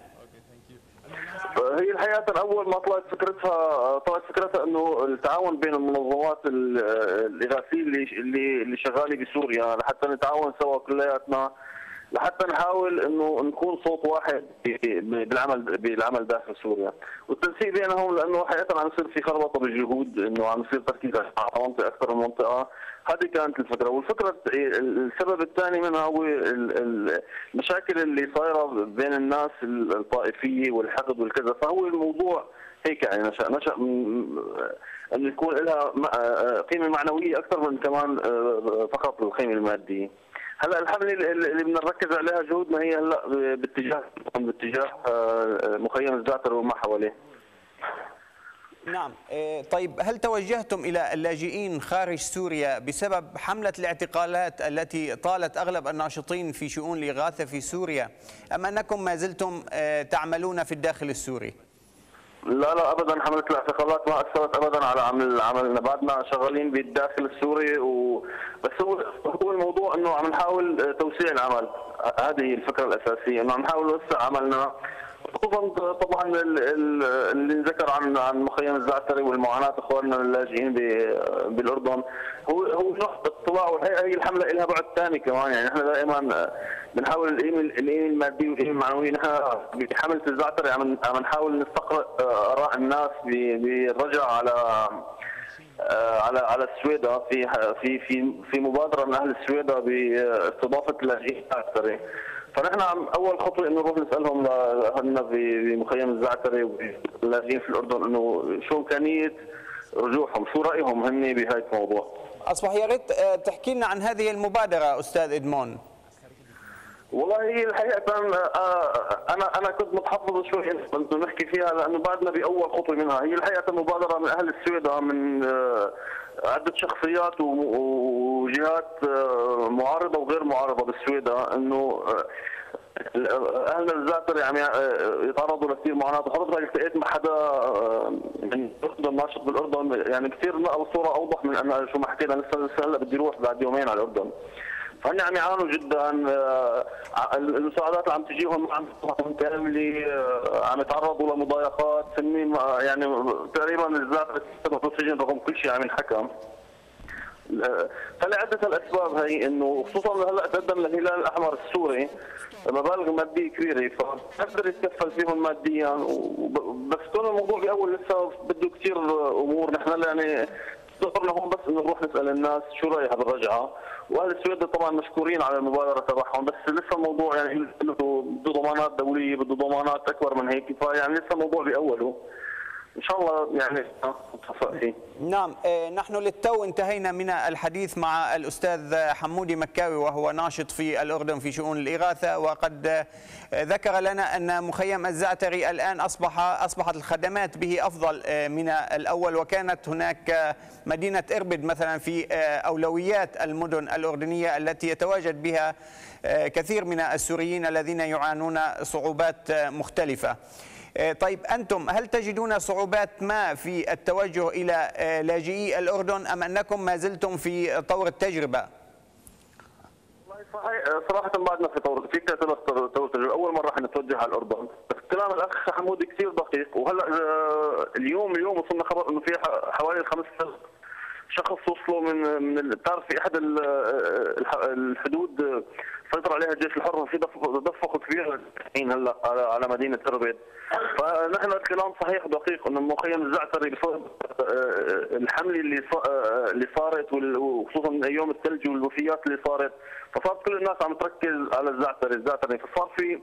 هي الحقيقة اول ما طلعت فكرتها طلعت فكرتها إنه التعاون بين المنظمات ال- الإغاثية اللي اللي شغالة بسوريا لحتى نتعاون سوا كلياتنا لحتى نحاول إنه نكون صوت واحد بالعمل بالعمل داخل سوريا. والتنسيق بينهم لأنه حقيقه عم يصير في خربطة بالجهود إنه عم يصير تركيز على منطقة أكثر من منطقة. هذه كانت الفكرة. والفكرة السبب الثاني منها هو ال- ال- المشاكل اللي صايرة بين الناس الطائفية والحقد والكذا. فهو الموضوع هيك يعني نشأ. نشأ انه يكون لها م- قيمة معنوية أكثر من كمان آه، فقط القيمة المادية. هلا الحملة اللي بدنا نركز عليها جهودنا هي هلا باتجاه باتجاه آه، مخيم الزعتر وما حواليه نعم آه، طيب هل توجهتم إلى اللاجئين خارج سوريا بسبب حملة الاعتقالات التي طالت أغلب الناشطين في شؤون الإغاثة في سوريا أم أنكم ما زلتم آه، تعملون في الداخل السوري؟ لا لا ابدا حملة الاعتقالات ما أثرت ابدا على عمل عملنا بعدنا شغالين بالداخل السوري و بس هو هو الموضوع إنه عم نحاول توسيع العمل. هذه الفكرة الأساسية إنه عم نحاول نوسع عملنا. خصوصا طبعا ال- ال- اللي انذكر عن عن مخيم الزعتري والمعاناة إخواننا اللاجئين بالأردن هو هو نوع اطلاع والحقيقة هي الحملة لها بعد ثاني كمان. يعني إحنا دائما بنحاول القيمه الماديه والقيمه المعنويه نحن بحملة الزعتري عم عم نحاول نستقرأ آراء الناس بالرجع على على على السويدة في في في في مبادرة من أهل السويدة باستضافة اللاجئين الزعتري. فنحن أول خطوة إنه نروح نسألهم لاهلنا بمخيم الزعتري واللاجئين في الأردن إنه شو إمكانية رجوعهم؟ شو رأيهم هن بهاي الموضوع؟ أصبح يا ريت آه، تحكي لنا عن هذه المبادرة أستاذ إدمون. والله هي الحقيقة آه، أنا أنا كنت متحفظ شوي إنه نحكي فيها لأنه بعدنا بأول خطوة منها، هي الحقيقة مبادرة من أهل السويدة من آه، عدة شخصيات وجهات آه، معارضة وغير معارضة بالسويدة إنه آه، أهلنا الزعتري عم يع- يتعرضوا لكثير معاناة. وحضرتك التقيت مع حدا آه، من الأردن ناشط بالأردن. يعني كثير نقل صورة أوضح من أنا شو ما حكينا لسه هلأ بدي أروح بعد يومين على الأردن. فهن عم يعانوا جدا آه، المساعدات اللي عم تجيهم عم تكون كاملة آه، عم يتعرضوا لمضايقات سنين يعني تقريبا الزعتري بالسجن رغم كل شيء عم ينحكى فلعدة الأسباب هي إنه خصوصا هلأ تقدم الهلال الأحمر السوري مبالغ مادية كبيرة فبقدر يتكفل فيهم ماديا بس كون الموضوع بأول لسه بده كثير أمور نحن يعني دورنا هون بس إنه نروح نسأل الناس شو رأيها بالرجعة. وأهل السويد طبعا مشكورين على المبادرة تبعهم بس لسه الموضوع يعني بده ضمانات دولية بده ضمانات أكبر من هيك. فيعني لسه الموضوع بأوله. إن شاء الله يعني نتوفق فيه نعم آه، نحن للتو انتهينا من الحديث مع الأستاذ حمودي مكاوي وهو ناشط في الأردن في شؤون الإغاثة وقد آه، ذكر لنا أن مخيم الزعتري الآن أصبح أصبحت الخدمات به أفضل آه، من الأول وكانت هناك مدينة إربد مثلا في أولويات المدن الأردنية التي يتواجد بها كثير من السوريين الذين يعانون صعوبات مختلفة. آه، طيب أنتم هل تجدون صعوبات ما في التوجه إلى آه، لاجئي الأردن أم أنكم ما زلتم في طور التجربة؟ صحيح صراحة بعدنا في طور في تجربة أول مرة حنتوجه على الأردن بس كلام الأخ حمودي كثير دقيق وهلأ آه، اليوم اليوم وصلنا خبر إنه في حوالي 5000 شخص وصلوا من من بتعرف في الح- الحدود آه، سيطر عليها الجيش الحر وفي دف- دفق كبير الحين هلا على مدينة إربد فنحن الكلام صحيح دقيق إنه مخيم الزعتري بسبب آه، الحملة اللي ص- آه، اللي صارت وخصوصا يوم الثلج والوفيات اللي صارت. فصارت كل الناس عم تركز على الزعتري الزعتري. فصار في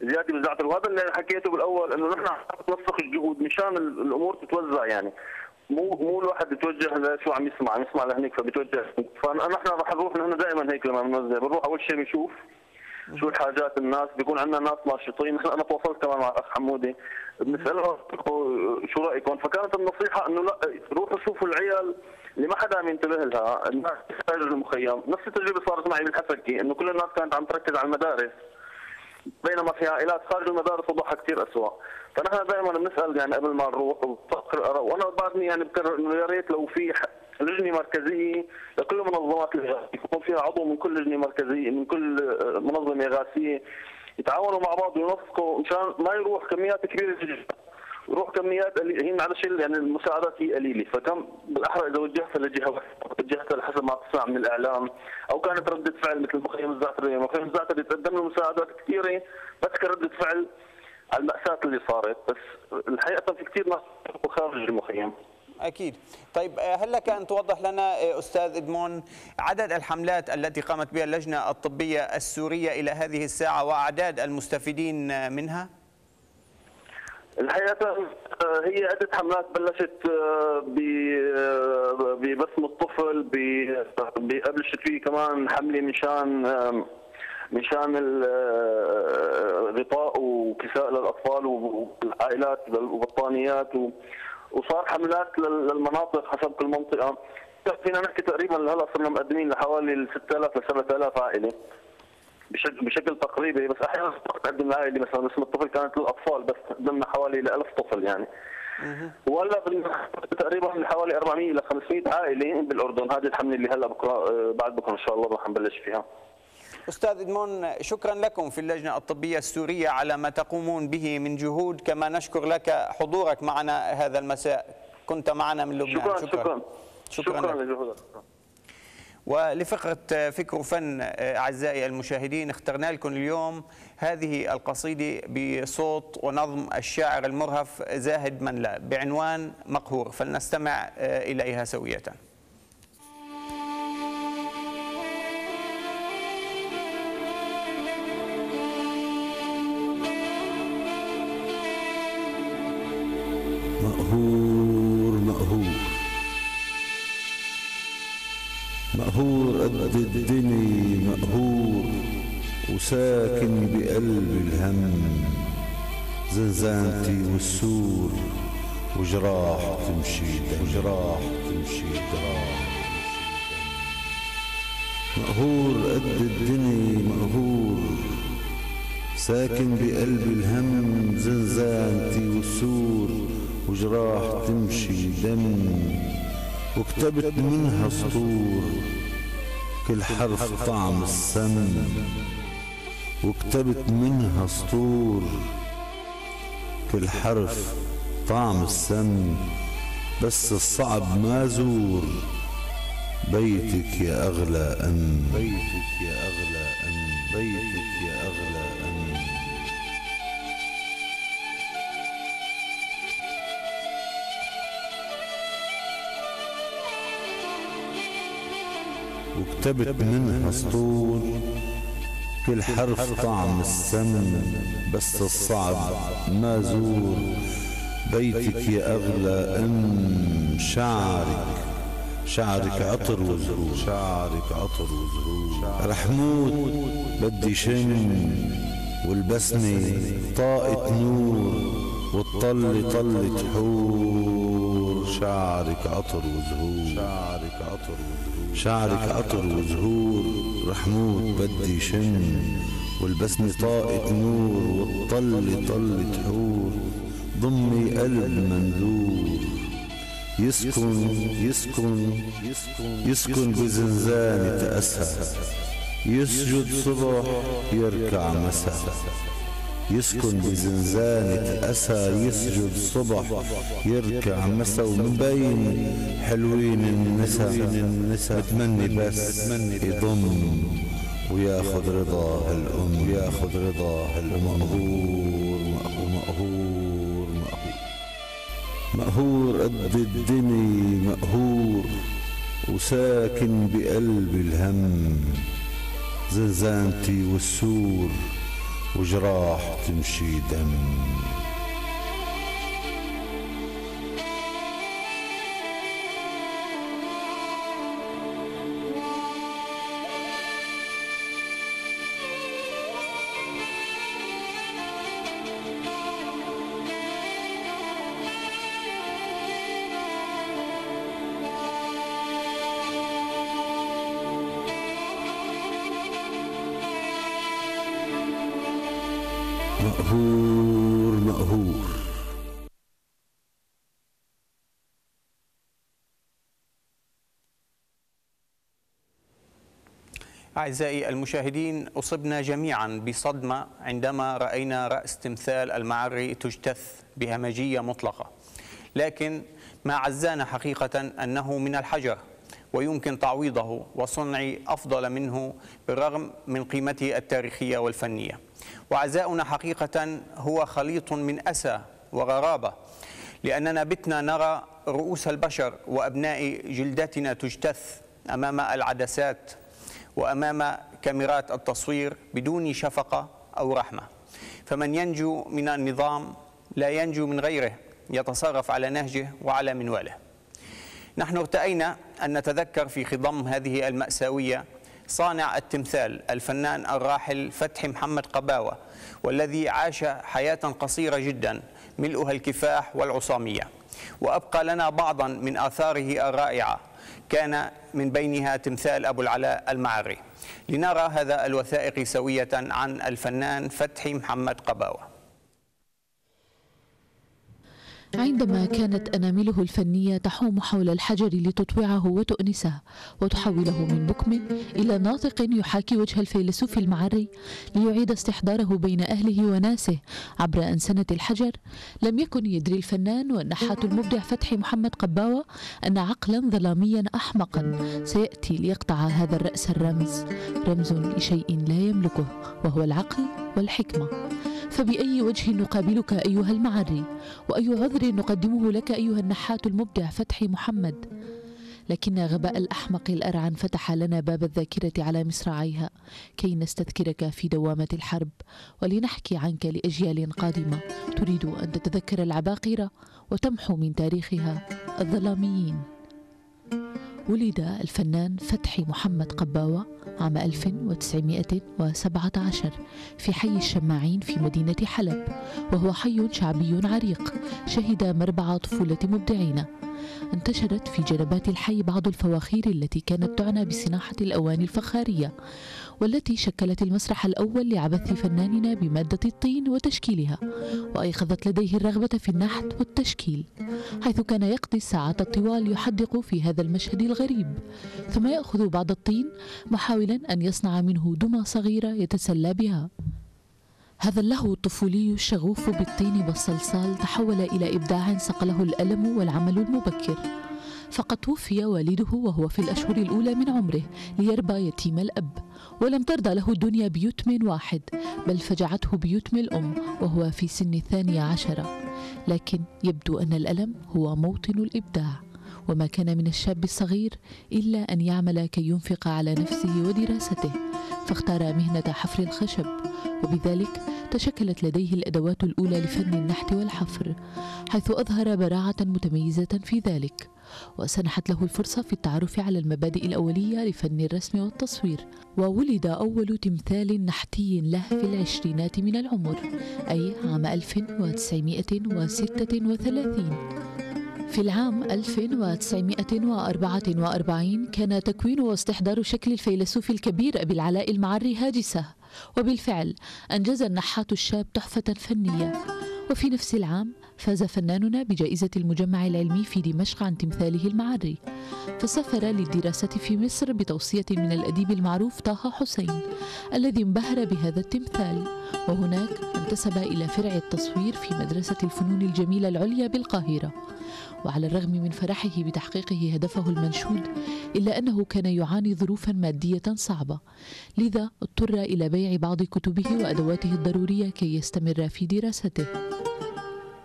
زيادة بالزعتر وهذا اللي حكيته بالأول إنه نحن ننسق الجهود مشان ال- الأمور تتوزع يعني. مو مو الواحد يتوجه لشو عم يسمع عم يسمع لهنيك فبيتوجه فنحن رح نروح نحن دائما هيك لما بنوزع بنروح أول شيء بنشوف شو الحاجات الناس بيكون عندنا ناس ناشطين. نحن أنا تواصلت كمان مع الأخ حمودي بنسالهم شو رأيكم؟ فكانت النصيحة إنه لا روحوا شوفوا العيال اللي ما حدا عم ينتبه لها الناس خارج المخيم. نفس التجربة صارت معي بالحفكي إنه كل الناس كانت عم تركز على المدارس. بينما في عائلات خارج المدارس وضعها كثير اسوء فنحن دائما بنسأل يعني قبل ما نروح وبفكر وأنا بعدني يعني بكرر إنه يا ريت لو في لجنة مركزية لكل منظمات الاغاثه يكون فيها عضو من كل لجنة مركزية من كل منظمة اغاثيه يتعاونوا مع بعض وينسقوا مشان ما يروح كميات كبيرة جدا. يروح كميات هي معلش يعني المساعدات هي قليلة. فكم بالأحرى إذا وجهتها لجهة واحدة وجهتها حسب ما تسمع من الإعلام أو كانت ردة فعل مثل مخيم الزعتري، مخيم الزعتري تقدم له مساعدات كثيرة بس كرده فعل على المأساة اللي صارت. بس الحقيقة في كثير ناس خارج المخيم أكيد. طيب هل لك أن توضح لنا أستاذ إدمون عدد الحملات التي قامت بها اللجنة الطبية السورية إلى هذه الساعة وأعداد المستفيدين منها؟ الحقيقة هي عدة حملات بلشت ببسم الطفل قبل فيه كمان حملة مشان مشان الغطاء وكساء للأطفال والعائلات والبطانيات وصار حملات للمناطق حسب كل منطقة. فينا نحكي تقريبا هلأ صرنا مقدمين لحوالي 6000 ل 7000 عائلة. بشكل بشكل تقريبي بس أحيانا تقدم لعائله مثلا اسم الطفل كانت للأطفال بس قدمنا حوالي ل 1000 طفل يعني. وهلا تقريبا حوالي 400 ل 500 عائله بالأردن. هذه الحمله اللي هلا بكرة بعد بكرة إن شاء الله رح نبلش فيها. أستاذ إدمون شكرا لكم في اللجنة الطبية السورية على ما تقومون به من جهود. كما نشكر لك حضورك معنا هذا المساء. كنت معنا من لبنان. شكرا شكرا. شكرا, شكرا, لجهودك. ولفقرة فكر وفن أعزائي المشاهدين اخترنا لكم اليوم هذه القصيدة بصوت ونظم الشاعر المرهف زاهد منلا بعنوان مقهور فلنستمع إليها سوية. مقهور قد الدني مقهور وساكن بقلب الهم. زنزانتي والسور وجراح تمشي وجراح تمشي جراح مقهور قد الدني مقهور. ساكن بقلب الهم. زنزانتي والسور وجراح تمشي دم وكتبت منها سطور. كل حرف طعم السم وكتبت منها سطور كل حرف طعم السم بس الصعب ما زور. بيتك يا أغلى أم بيتك يا أغلى أم بيتك يا أغلى وكتبت منها سطور كل حرف طعم السم بس الصعب ما زور. بيتك يا أغلى أم شعرك؟ شعرك عطر وزهور. شعرك عطر وزهور. رح موت بدي شم والبسمة طاقة نور والطل طلة حور. شعرك عطر وزهور. شعرك عطر وزهور. شعرك عطر وزهور رح موت بدي شم والبسمة طاقة نور والطل طلة حور ضمي قلب منذور. يسكن يسكن يسكن بزنزانة أسى يسجد صبح يركع مساء. يسكن بزنزانة أسى يسجد صبح يركع مسا ومن بين حلوين النساء. بتمني بس يضم وياخذ رضا هالأم وياخذ رضا هالأم. مقهور مقهور مقهور قد الدني مقهور وساكن بقلب الهم. زنزانتي والسور وجراح تمشي دم. أعزائي المشاهدين أصبنا جميعا بصدمة عندما رأينا رأس تمثال المعري تجتث بهمجية مطلقة. لكن ما عزانا حقيقة أنه من الحجر ويمكن تعويضه وصنع أفضل منه بالرغم من قيمته التاريخية والفنية. وعزاؤنا حقيقة هو خليط من أسى وغرابة لأننا بتنا نرى رؤوس البشر وأبناء جلدتنا تجتث أمام العدسات وأمام كاميرات التصوير بدون شفقة أو رحمة. فمن ينجو من النظام لا ينجو من غيره يتصرف على نهجه وعلى منواله. نحن ارتأينا أن نتذكر في خضم هذه المأساوية صانع التمثال الفنان الراحل فتحي محمد قباوة والذي عاش حياة قصيرة جدا ملؤها الكفاح والعصامية. وأبقى لنا بعضا من آثاره الرائعة. كان من بينها تمثال أبو العلاء المعري لنرى هذا الوثائقي سوية عن الفنان فتحي محمد قباوة. عندما كانت أنامله الفنية تحوم حول الحجر لتطوعه وتؤنسه وتحوله من بكم إلى ناطق يحاكي وجه الفيلسوف المعري ليعيد استحضاره بين أهله وناسه. عبر أنسنة الحجر لم يكن يدري الفنان والنحات المبدع فتحي محمد قباوة أن عقلا ظلاميا أحمقا سيأتي ليقطع هذا الرأس الرمز رمز لشيء لا يملكه وهو العقل والحكمة. فبأي وجه نقابلك أيها المعري؟ وأي عذر نقدمه لك أيها النحات المبدع فتحي محمد؟ لكن غباء الأحمق الأرعن فتح لنا باب الذاكرة على مصراعيها كي نستذكرك في دوامة الحرب ولنحكي عنك لأجيال قادمة. تريد أن تتذكر العباقرة وتمحو من تاريخها الظلاميين. ولد الفنان فتحي محمد قباوة عام 1917 في حي الشماعين في مدينة حلب وهو حي شعبي عريق شهد مربع طفولة مبدعين. انتشرت في جنبات الحي بعض الفواخير التي كانت تعنى بصناعة الأواني الفخارية. والتي شكلت المسرح الأول لعبث فناننا بمادة الطين وتشكيلها وأيقظت لديه الرغبة في النحت والتشكيل حيث كان يقضي الساعات الطوال يحدق في هذا المشهد الغريب ثم يأخذ بعض الطين محاولا أن يصنع منه دمى صغيرة يتسلى بها. هذا اللهو الطفولي الشغوف بالطين والصلصال تحول إلى إبداع صقله الألم والعمل المبكر. فقد توفي والده وهو في الأشهر الأولى من عمره ليربى يتيم الأب ولم ترضى له الدنيا بيتم واحد بل فجعته بيتم الأم وهو في سن الثانية عشرة لكن يبدو أن الألم هو موطن الإبداع وما كان من الشاب الصغير إلا أن يعمل كي ينفق على نفسه ودراسته فاختار مهنة حفر الخشب وبذلك تشكلت لديه الأدوات الأولى لفن النحت والحفر حيث أظهر براعة متميزة في ذلك. وسنحت له الفرصة في التعرف على المبادئ الأولية لفن الرسم والتصوير. وولد أول تمثال نحتي له في العشرينات من العمر أي عام 1936 في العام 1944 كان تكوين واستحضار شكل الفيلسوف الكبير أبي العلاء المعري هاجسة وبالفعل أنجز النحات الشاب تحفة فنية. وفي نفس العام فاز فناننا بجائزة المجمع العلمي في دمشق عن تمثاله المعري فسافر للدراسة في مصر بتوصية من الأديب المعروف طه حسين الذي انبهر بهذا التمثال. وهناك انتسب إلى فرع التصوير في مدرسة الفنون الجميلة العليا بالقاهرة. وعلى الرغم من فرحه بتحقيقه هدفه المنشود إلا أنه كان يعاني ظروفا مادية صعبة لذا اضطر إلى بيع بعض كتبه وأدواته الضرورية كي يستمر في دراسته.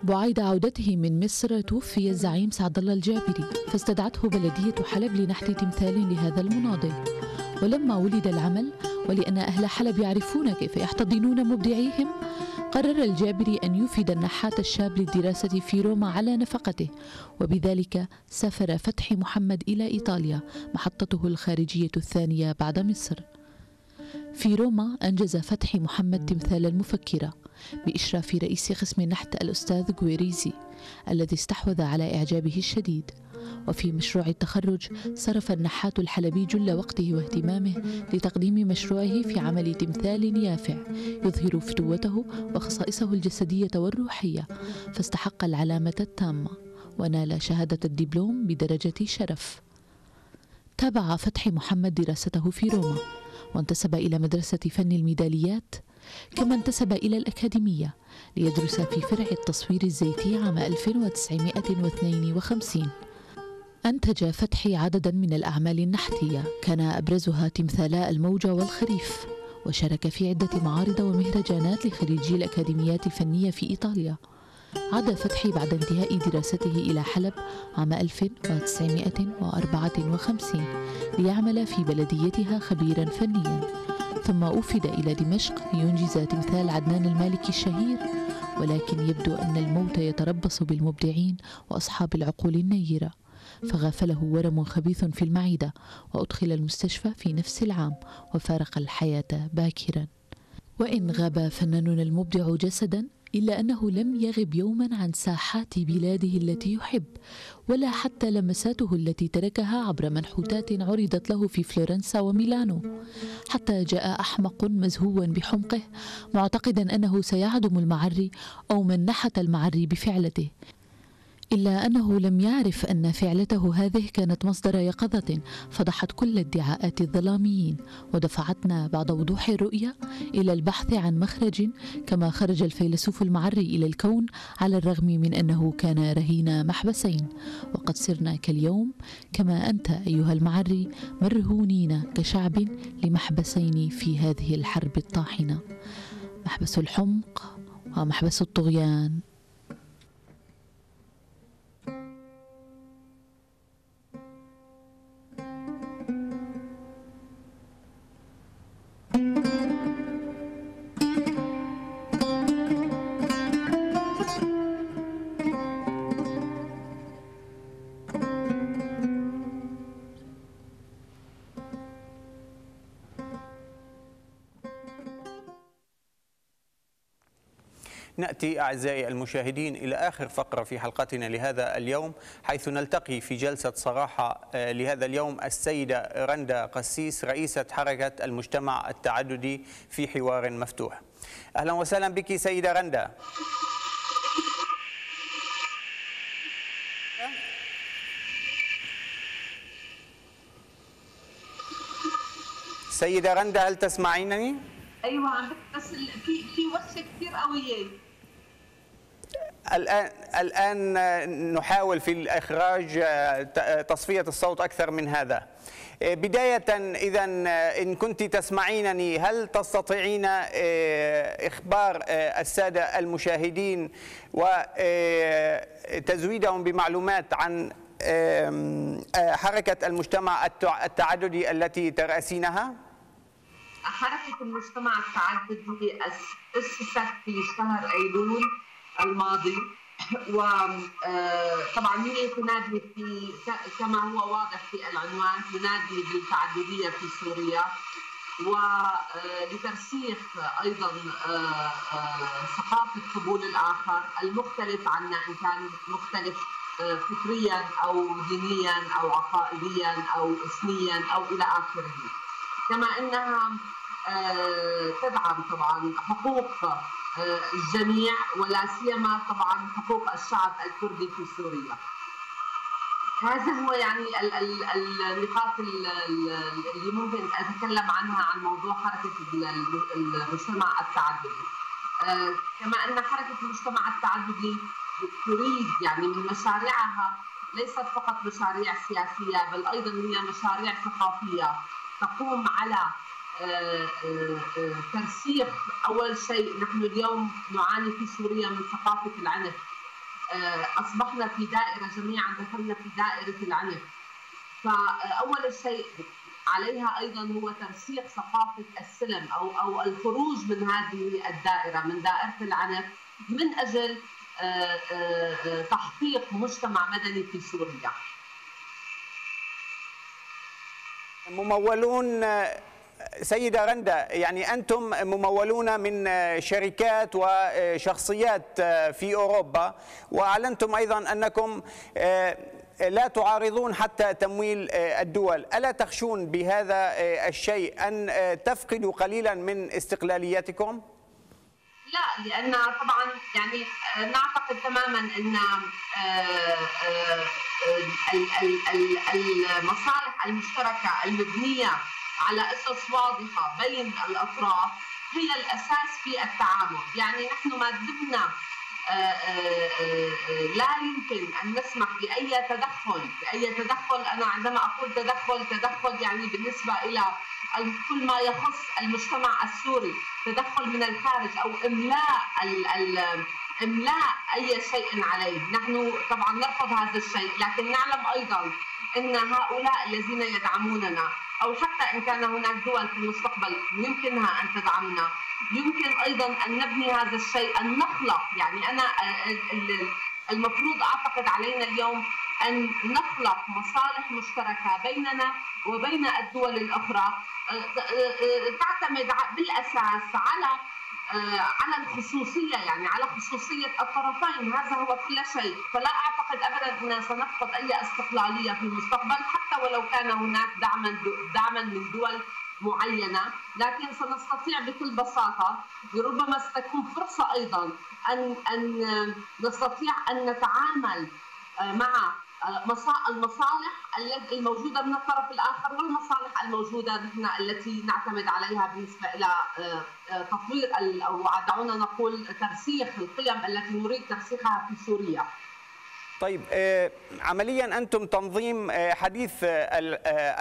بعيد عودته من مصر توفي الزعيم سعد الله الجابري فاستدعته بلدية حلب لنحت تمثال لهذا المناضل. ولما ولد العمل ولأن أهل حلب يعرفون كيف يحتضنون مبدعيهم قرر الجابري أن يفيد النحات الشاب للدراسة في روما على نفقته وبذلك سافر فتحي محمد إلى إيطاليا محطته الخارجية الثانية بعد مصر. في روما أنجز فتحي محمد تمثال المفكرة بإشراف رئيس قسم النحت الأستاذ غويريزي الذي استحوذ على إعجابه الشديد. وفي مشروع التخرج صرف النحات الحلبي جل وقته واهتمامه لتقديم مشروعه في عمل تمثال يافع يظهر فتوته وخصائصه الجسدية والروحية فاستحق العلامة التامة ونال شهادة الدبلوم بدرجة شرف. تابع فتحي محمد دراسته في روما. وانتسب إلى مدرسة فن الميداليات كما انتسب إلى الأكاديمية ليدرس في فرع التصوير الزيتي عام 1952 أنتج فتحي عددا من الأعمال النحتية. كان أبرزها تمثالا الموجة والخريف وشارك في عدة معارض ومهرجانات لخريجي الأكاديميات الفنية في إيطاليا. عاد فتحي بعد انتهاء دراسته إلى حلب عام 1954 ليعمل في بلديتها خبيرا فنيا. ثم أوفد إلى دمشق لينجز تمثال عدنان المالكي الشهير ولكن يبدو أن الموت يتربص بالمبدعين وأصحاب العقول النيرة. فغافله ورم خبيث في المعدة وأدخل المستشفى في نفس العام وفارق الحياة باكرا. وإن غاب فناننا المبدع جسدا إلا أنه لم يغب يوما عن ساحات بلاده التي يحب ولا حتى لمساته التي تركها عبر منحوتات عرضت له في فلورنسا وميلانو. حتى جاء أحمق مزهوا بحمقه معتقدا أنه سيعدم المعري أو من نحت المعري بفعلته. إلا أنه لم يعرف أن فعلته هذه كانت مصدر يقظة فضحت كل ادعاءات الظلاميين ودفعتنا بعد وضوح الرؤية إلى البحث عن مخرج كما خرج الفيلسوف المعري إلى الكون على الرغم من أنه كان رهين محبسين. وقد صرنا كاليوم كما أنت أيها المعري مرهونين كشعب لمحبسين في هذه الحرب الطاحنة. محبس الحمق ومحبس الطغيان. نأتي أعزائي المشاهدين إلى آخر فقرة في حلقتنا لهذا اليوم حيث نلتقي في جلسة صراحة آه، لهذا اليوم السيدة رندا قسيس رئيسة حركة المجتمع التعددي في حوار مفتوح. أهلا وسهلا بك سيدة رندا. سيدة رندا هل تسمعينني؟ أيوه بس في في وسه كثير قوية الآن الآن نحاول في الإخراج تصفية الصوت أكثر من هذا بداية إذا إن كنت تسمعينني هل تستطيعين إخبار السادة المشاهدين وتزويدهم بمعلومات عن حركة المجتمع التعددي التي ترأسينها؟ حركة المجتمع التعددي أسست في شهر أيلول الماضي. وطبعا آه، هي تنادي في كما هو واضح في العنوان تنادي بالتعدديه في سوريا. ولترسيخ آه، أيضا آه، ثقافة قبول الآخر المختلف عنا إن كان مختلف فكريا أو دينيا أو عقائديا أو اسميا أو إلى آخره. كما إنها تدعم طبعا حقوق الجميع ولا سيما طبعا حقوق الشعب الكردي في سوريا. هذا هو يعني النقاط اللي ممكن أتكلم عنها عن موضوع حركة المجتمع التعددي. آه، كما أن حركة المجتمع التعددي تريد يعني من مشاريعها ليست فقط مشاريع سياسية بل أيضا هي مشاريع ثقافية تقوم على ترسيخ أول شيء نحن اليوم نعاني في سوريا من ثقافة العنف. آه، أصبحنا في دائرة جميعا دخلنا في دائرة العنف. فأول شيء عليها أيضا هو ترسيخ ثقافة السلم أو أو الخروج من هذه الدائرة من دائرة العنف من أجل آه، آه، تحقيق مجتمع مدني في سوريا. ممولون سيدة رندا يعني أنتم ممولون من شركات وشخصيات في أوروبا وأعلنتم أيضا أنكم لا تعارضون حتى تمويل الدول ألا تخشون بهذا الشيء أن تفقدوا قليلا من استقلاليتكم؟ لا لأن طبعا يعني نعتقد تماما أن المصالح المشتركة المبنية على اسس واضحة بين الأطراف هي الأساس في التعامل، يعني نحن ما دمنا لا يمكن أن نسمح بأي تدخل، بأي تدخل. أنا عندما أقول تدخل تدخل يعني بالنسبة إلى كل ما يخص المجتمع السوري، تدخل من الخارج أو إملاء ال ال إملاء أي شيء عليه، نحن طبعا نرفض هذا الشيء، لكن نعلم أيضا إن هؤلاء الذين يدعموننا أو حتى إن كان هناك دول في المستقبل يمكنها أن تدعمنا. يمكن أيضا أن نبني هذا الشيء أن نخلق. يعني أنا المفروض أعتقد علينا اليوم أن نخلق مصالح مشتركة بيننا وبين الدول الأخرى. تعتمد بالأساس على على الخصوصية. يعني على خصوصية الطرفين. هذا هو كل شيء. فلا اعتقد ابدا أن سنفقد أي استقلالية في المستقبل حتى ولو كان هناك دعما دعما من دول معينة لكن سنستطيع بكل بساطة ربما ستكون فرصة أيضا ان أن نستطيع أن نتعامل مع المصالح الموجودة من الطرف الآخر والمصالح الموجودة نحن التي نعتمد عليها بالنسبة إلى تطوير أو دعونا نقول ترسيخ القيم التي نريد ترسيخها في سوريا. طيب عمليا أنتم تنظيم حديث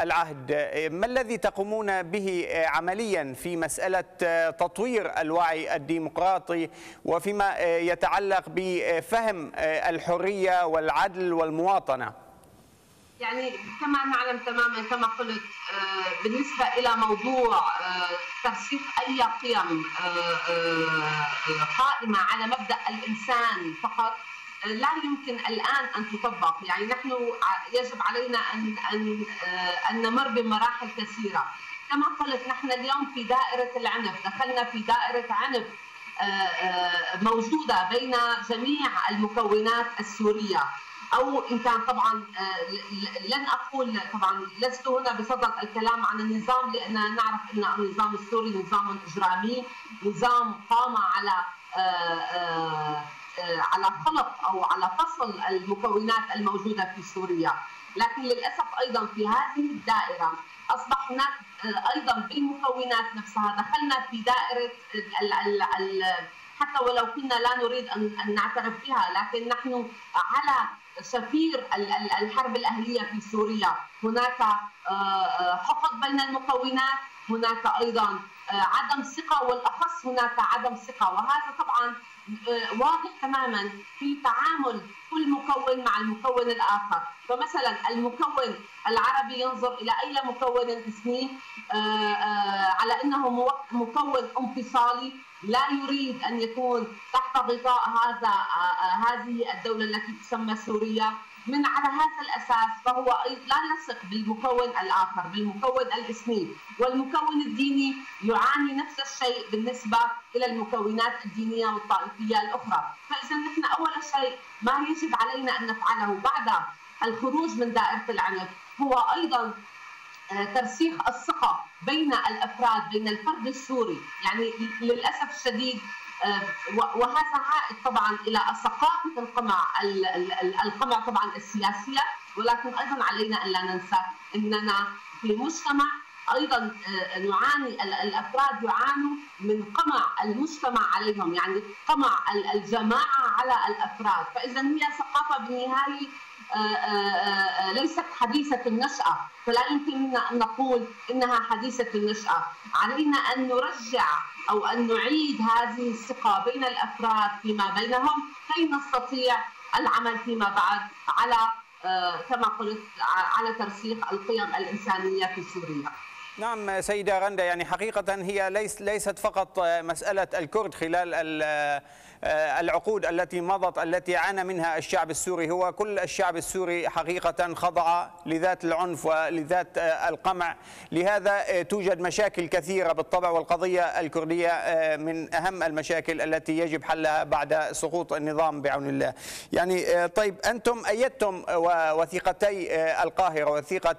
العهد. ما الذي تقومون به عمليا في مسألة تطوير الوعي الديمقراطي وفيما يتعلق بفهم الحرية والعدل والمواطنة؟ يعني كما نعلم تماما كما قلت بالنسبة إلى موضوع ترسيخ أي قيم قائمة على مبدأ الإنسان فقط لا يمكن الآن أن تطبق. يعني نحن يجب علينا ان أن أن نمر بمراحل كثيرة. كما قلت نحن اليوم في دائرة العنف. دخلنا في دائرة عنف موجودة بين جميع المكونات السورية. أو إن كان طبعا لن أقول طبعا لست هنا بصدد الكلام عن النظام لاننا نعرف إن النظام السوري نظام إجرامي نظام قام على على خلق أو على فصل المكونات الموجودة في سوريا، لكن للأسف أيضا في هذه الدائرة أصبح هناك أيضا بالمكونات نفسها. دخلنا في دائرة ال ال ال حتى ولو كنا لا نريد ان نعترف بها لكن نحن على سفير الحرب الأهلية في سوريا، هناك حقد بين المكونات، هناك أيضا عدم ثقة والأخص هناك عدم ثقة. وهذا طبعا واضح تماما في تعامل كل مكون مع المكون الآخر، فمثلا المكون العربي ينظر إلى أي مكون اسمي على إنه مكون انفصالي. لا يريد أن يكون تحت غطاء هذا هذه الدولة التي تسمى سوريا. من على هذا الأساس فهو لا يثق بالمكون الآخر بالمكون الاسمي. والمكون الديني يعاني نفس الشيء بالنسبة إلى المكونات الدينية والطائفية الأخرى. فإذا نحن أول شيء ما يجب علينا أن نفعله بعد الخروج من دائرة العنف هو أيضا ترسيخ الثقة بين الأفراد بين الفرد السوري. يعني للأسف الشديد وهذا عائد طبعا إلى ثقافه القمع القمع طبعا السياسية ولكن أيضا علينا أن لا ننسى إننا في مجتمع أيضا نعاني الأفراد يعانوا من قمع المجتمع عليهم يعني قمع الجماعة على الأفراد. فاذا هي ثقافة بالنهاية ليست حديثة النشأة فلا يمكننا أن نقول إنها حديثة النشأة علينا أن نرجع أو أن نعيد هذه الثقة بين الأفراد فيما بينهم كي نستطيع العمل فيما بعد على كما قلت على ترسيخ القيم الإنسانية في سوريا. نعم سيدة غندا يعني حقيقة هي ليس ليست فقط مسألة الكرد خلال العقود التي مضت التي عانى منها الشعب السوري. هو كل الشعب السوري حقيقة خضع لذات العنف ولذات القمع. لهذا توجد مشاكل كثيرة بالطبع والقضية الكردية من أهم المشاكل التي يجب حلها بعد سقوط النظام بعون الله. يعني طيب أنتم أيدتم وثيقتي القاهرة وثيقة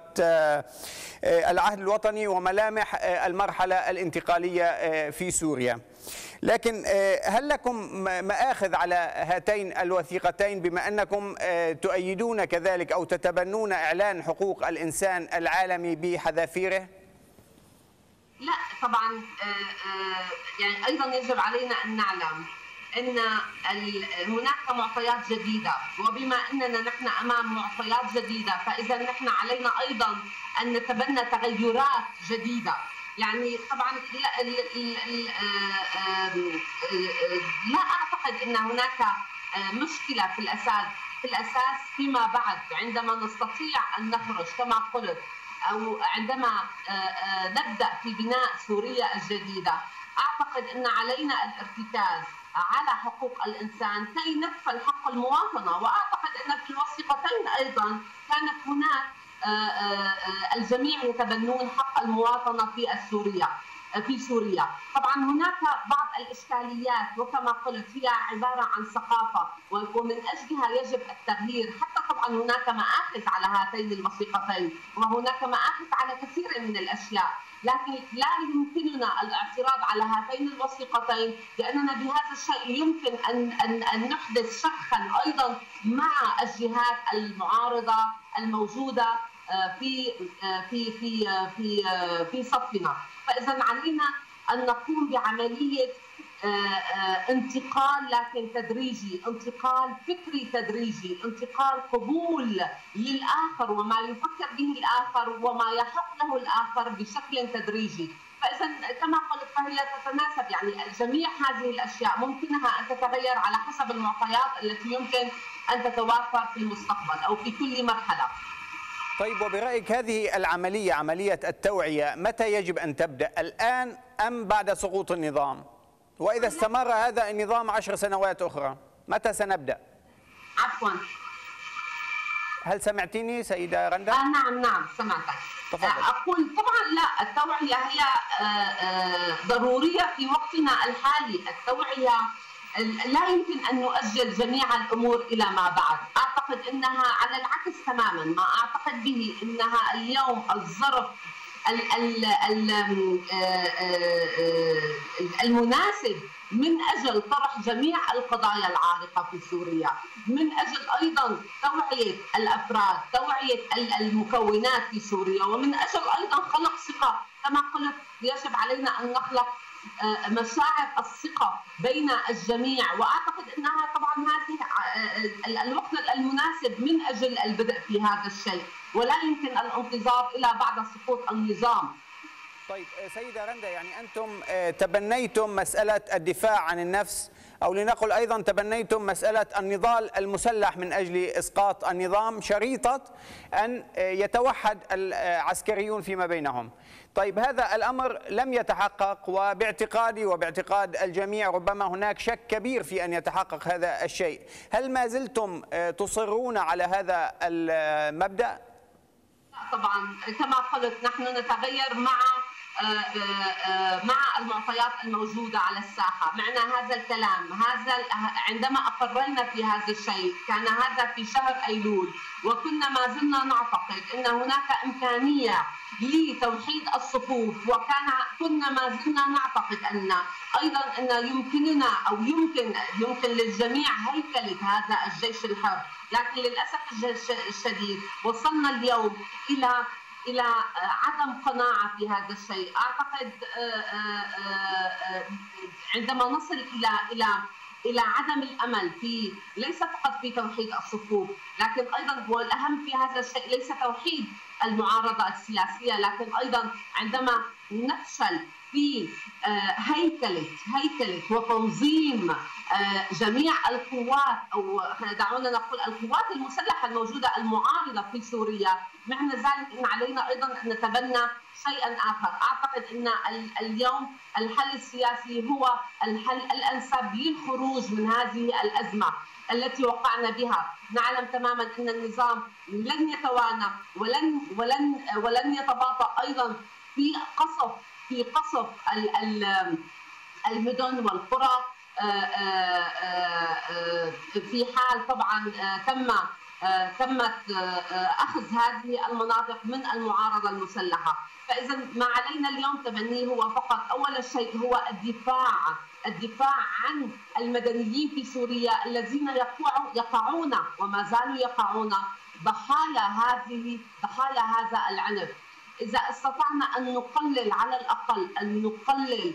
العهد الوطني وملامح المرحلة الانتقالية في سوريا. لكن آه، هل لكم مآخذ على هاتين الوثيقتين بما أنكم آه، تؤيدون كذلك أو تتبنون إعلان حقوق الإنسان العالمي بحذافيره؟ لا طبعا آه، يعني أيضا يجب علينا أن نعلم أن هناك معطيات جديدة وبما أننا نحن أمام معطيات جديدة فاذا نحن علينا أيضا أن نتبنى تغيرات جديدة يعني طبعا لا, لا أعتقد إن هناك مشكلة في الأساس في الأساس فيما بعد. عندما نستطيع أن نخرج كما قلت أو عندما نبدأ في بناء سوريا الجديدة أعتقد إن علينا الارتكاز على حقوق الإنسان كي نكفل حق المواطنة. وأعتقد إن في الوثيقتين أيضا كانت هناك آه، آه، آه، الجميع يتبنون حق المواطنة في السوريا في سوريا. طبعا هناك بعض الإشكاليات وكما قلت هي عبارة عن ثقافة ومن أجلها يجب التغيير. حتى طبعا هناك مآخذ على هاتين الوثيقتين وهناك مآخذ على كثير من الأشياء. لكن لا يمكننا الاعتراض على هاتين الوثيقتين لأننا بهذا الشيء يمكن أن أن أن نحدث شخا أيضا مع الجهات المعارضة الموجودة في آه، في في آه، في في صفنا. فإذا علينا أن نقوم بعملية انتقال لكن تدريجي انتقال فكري تدريجي انتقال قبول للآخر وما يفكر به الآخر وما يحق له الآخر بشكل تدريجي. فإذا كما قلت فهي تتناسب يعني جميع هذه الأشياء ممكنها أن تتغير على حسب المعطيات التي يمكن أن تتوافر في المستقبل أو في كل مرحلة. طيب وبرأيك هذه العملية عملية التوعية متى يجب أن تبدأ؟ الآن أم بعد سقوط النظام؟ وإذا استمر هذا النظام عشر سنوات أخرى متى سنبدأ؟ عفوا. هل سمعتيني سيدة غندا؟ آه نعم نعم سمعتك. تفضل. أقول طبعا لا التوعية هي آه، آه، ضرورية في وقتنا الحالي. التوعية لا يمكن أن نؤجل جميع الأمور إلى ما بعد، أعتقد إنها على العكس تماما، ما أعتقد به إنها اليوم الظرف المناسب من أجل طرح جميع القضايا العالقه في سوريا، من أجل أيضا توعية الأفراد، توعية المكونات في سوريا، ومن أجل أيضا خلق ثقة، كما قلت يجب علينا أن نخلق آه، مشاعر الثقة بين الجميع وأعتقد أنها طبعا هذه آه، الوقت المناسب من أجل البدء في هذا الشيء. ولا يمكن الانتظار إلى بعد سقوط النظام. طيب آه، سيدة رندا يعني أنتم تبنيتم مسألة الدفاع عن النفس أو لنقل أيضا تبنيتم مسألة النضال المسلح من أجل إسقاط النظام شريطة أن يتوحد العسكريون فيما بينهم طيب هذا الأمر لم يتحقق وباعتقادي وباعتقاد الجميع ربما هناك شك كبير في أن يتحقق هذا الشيء هل ما زلتم آه، تصرون على هذا المبدأ؟ طبعا كما قلت نحن نتغير مع آه، آه، مع المعطيات الموجودة على الساحة. معنى هذا الكلام هذا عندما أقرينا في هذا الشيء كان هذا في شهر أيلول وكنا ما زلنا نعتقد أن هناك إمكانية لتوحيد الصفوف وكان كنا ما زلنا نعتقد أن أيضا أن يمكننا أو يمكن يمكن للجميع هيكلة هذا الجيش الحر. لكن للأسف الشديد وصلنا اليوم إلى إلى عدم قناعة في هذا الشيء. أعتقد آه، آه، آه، عندما نصل إلى إلى إلى عدم الأمل في ليس فقط في توحيد الصفوف لكن أيضا والاهم في هذا الشيء ليس توحيد المعارضة السياسية لكن أيضا عندما نفشل في آه، هيكلة هيكلة وتنظيم آه، جميع القوات أو دعونا نقول القوات المسلحة الموجودة المعارضة في سوريا. معنى ذلك إن علينا أيضا أن نتبنى شيئا آخر، أعتقد إن اليوم الحل السياسي هو الحل الأنسب للخروج من هذه الأزمة التي وقعنا بها، نعلم تماما إن النظام لن يتوانى ولن ولن ولن يتباطأ أيضا في قصف في قصف المدن والقرى في حال طبعا تم تمت أخذ هذه المناطق من المعارضة المسلحة، فاذا ما علينا اليوم تبنيه هو فقط أول شيء هو الدفاع الدفاع عن المدنيين في سوريا الذين يقعون وما زالوا يقعون ضحايا هذه ضحايا هذا العنف. إذا استطعنا أن نقلل على الأقل أن نقلل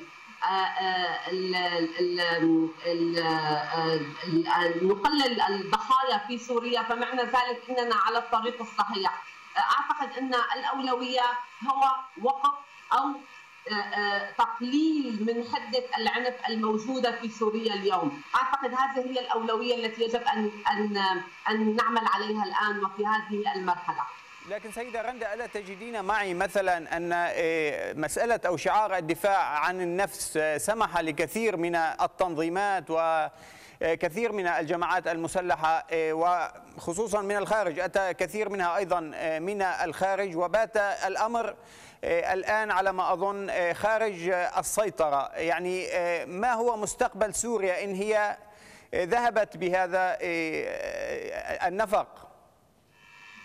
نقلل الضحايا في سوريا فمعنى ذلك إننا على الطريق الصحيح أعتقد أن الأولوية هو وقف أو تقليل من حدة العنف الموجودة في سوريا اليوم، أعتقد هذه هي الأولوية التي يجب أن أن أن نعمل عليها الآن وفي هذه المرحلة. لكن سيدة رندا ألا تجدين معي مثلا أن إيه، مسألة أو شعار الدفاع عن النفس سمح لكثير من التنظيمات وكثير من الجماعات المسلحة إيه، وخصوصا من الخارج. أتى كثير منها أيضا إيه، من الخارج. وبات الأمر الآن على ما أظن خارج السيطرة. يعني ما هو مستقبل سوريا إن هي ذهبت بهذا النفق؟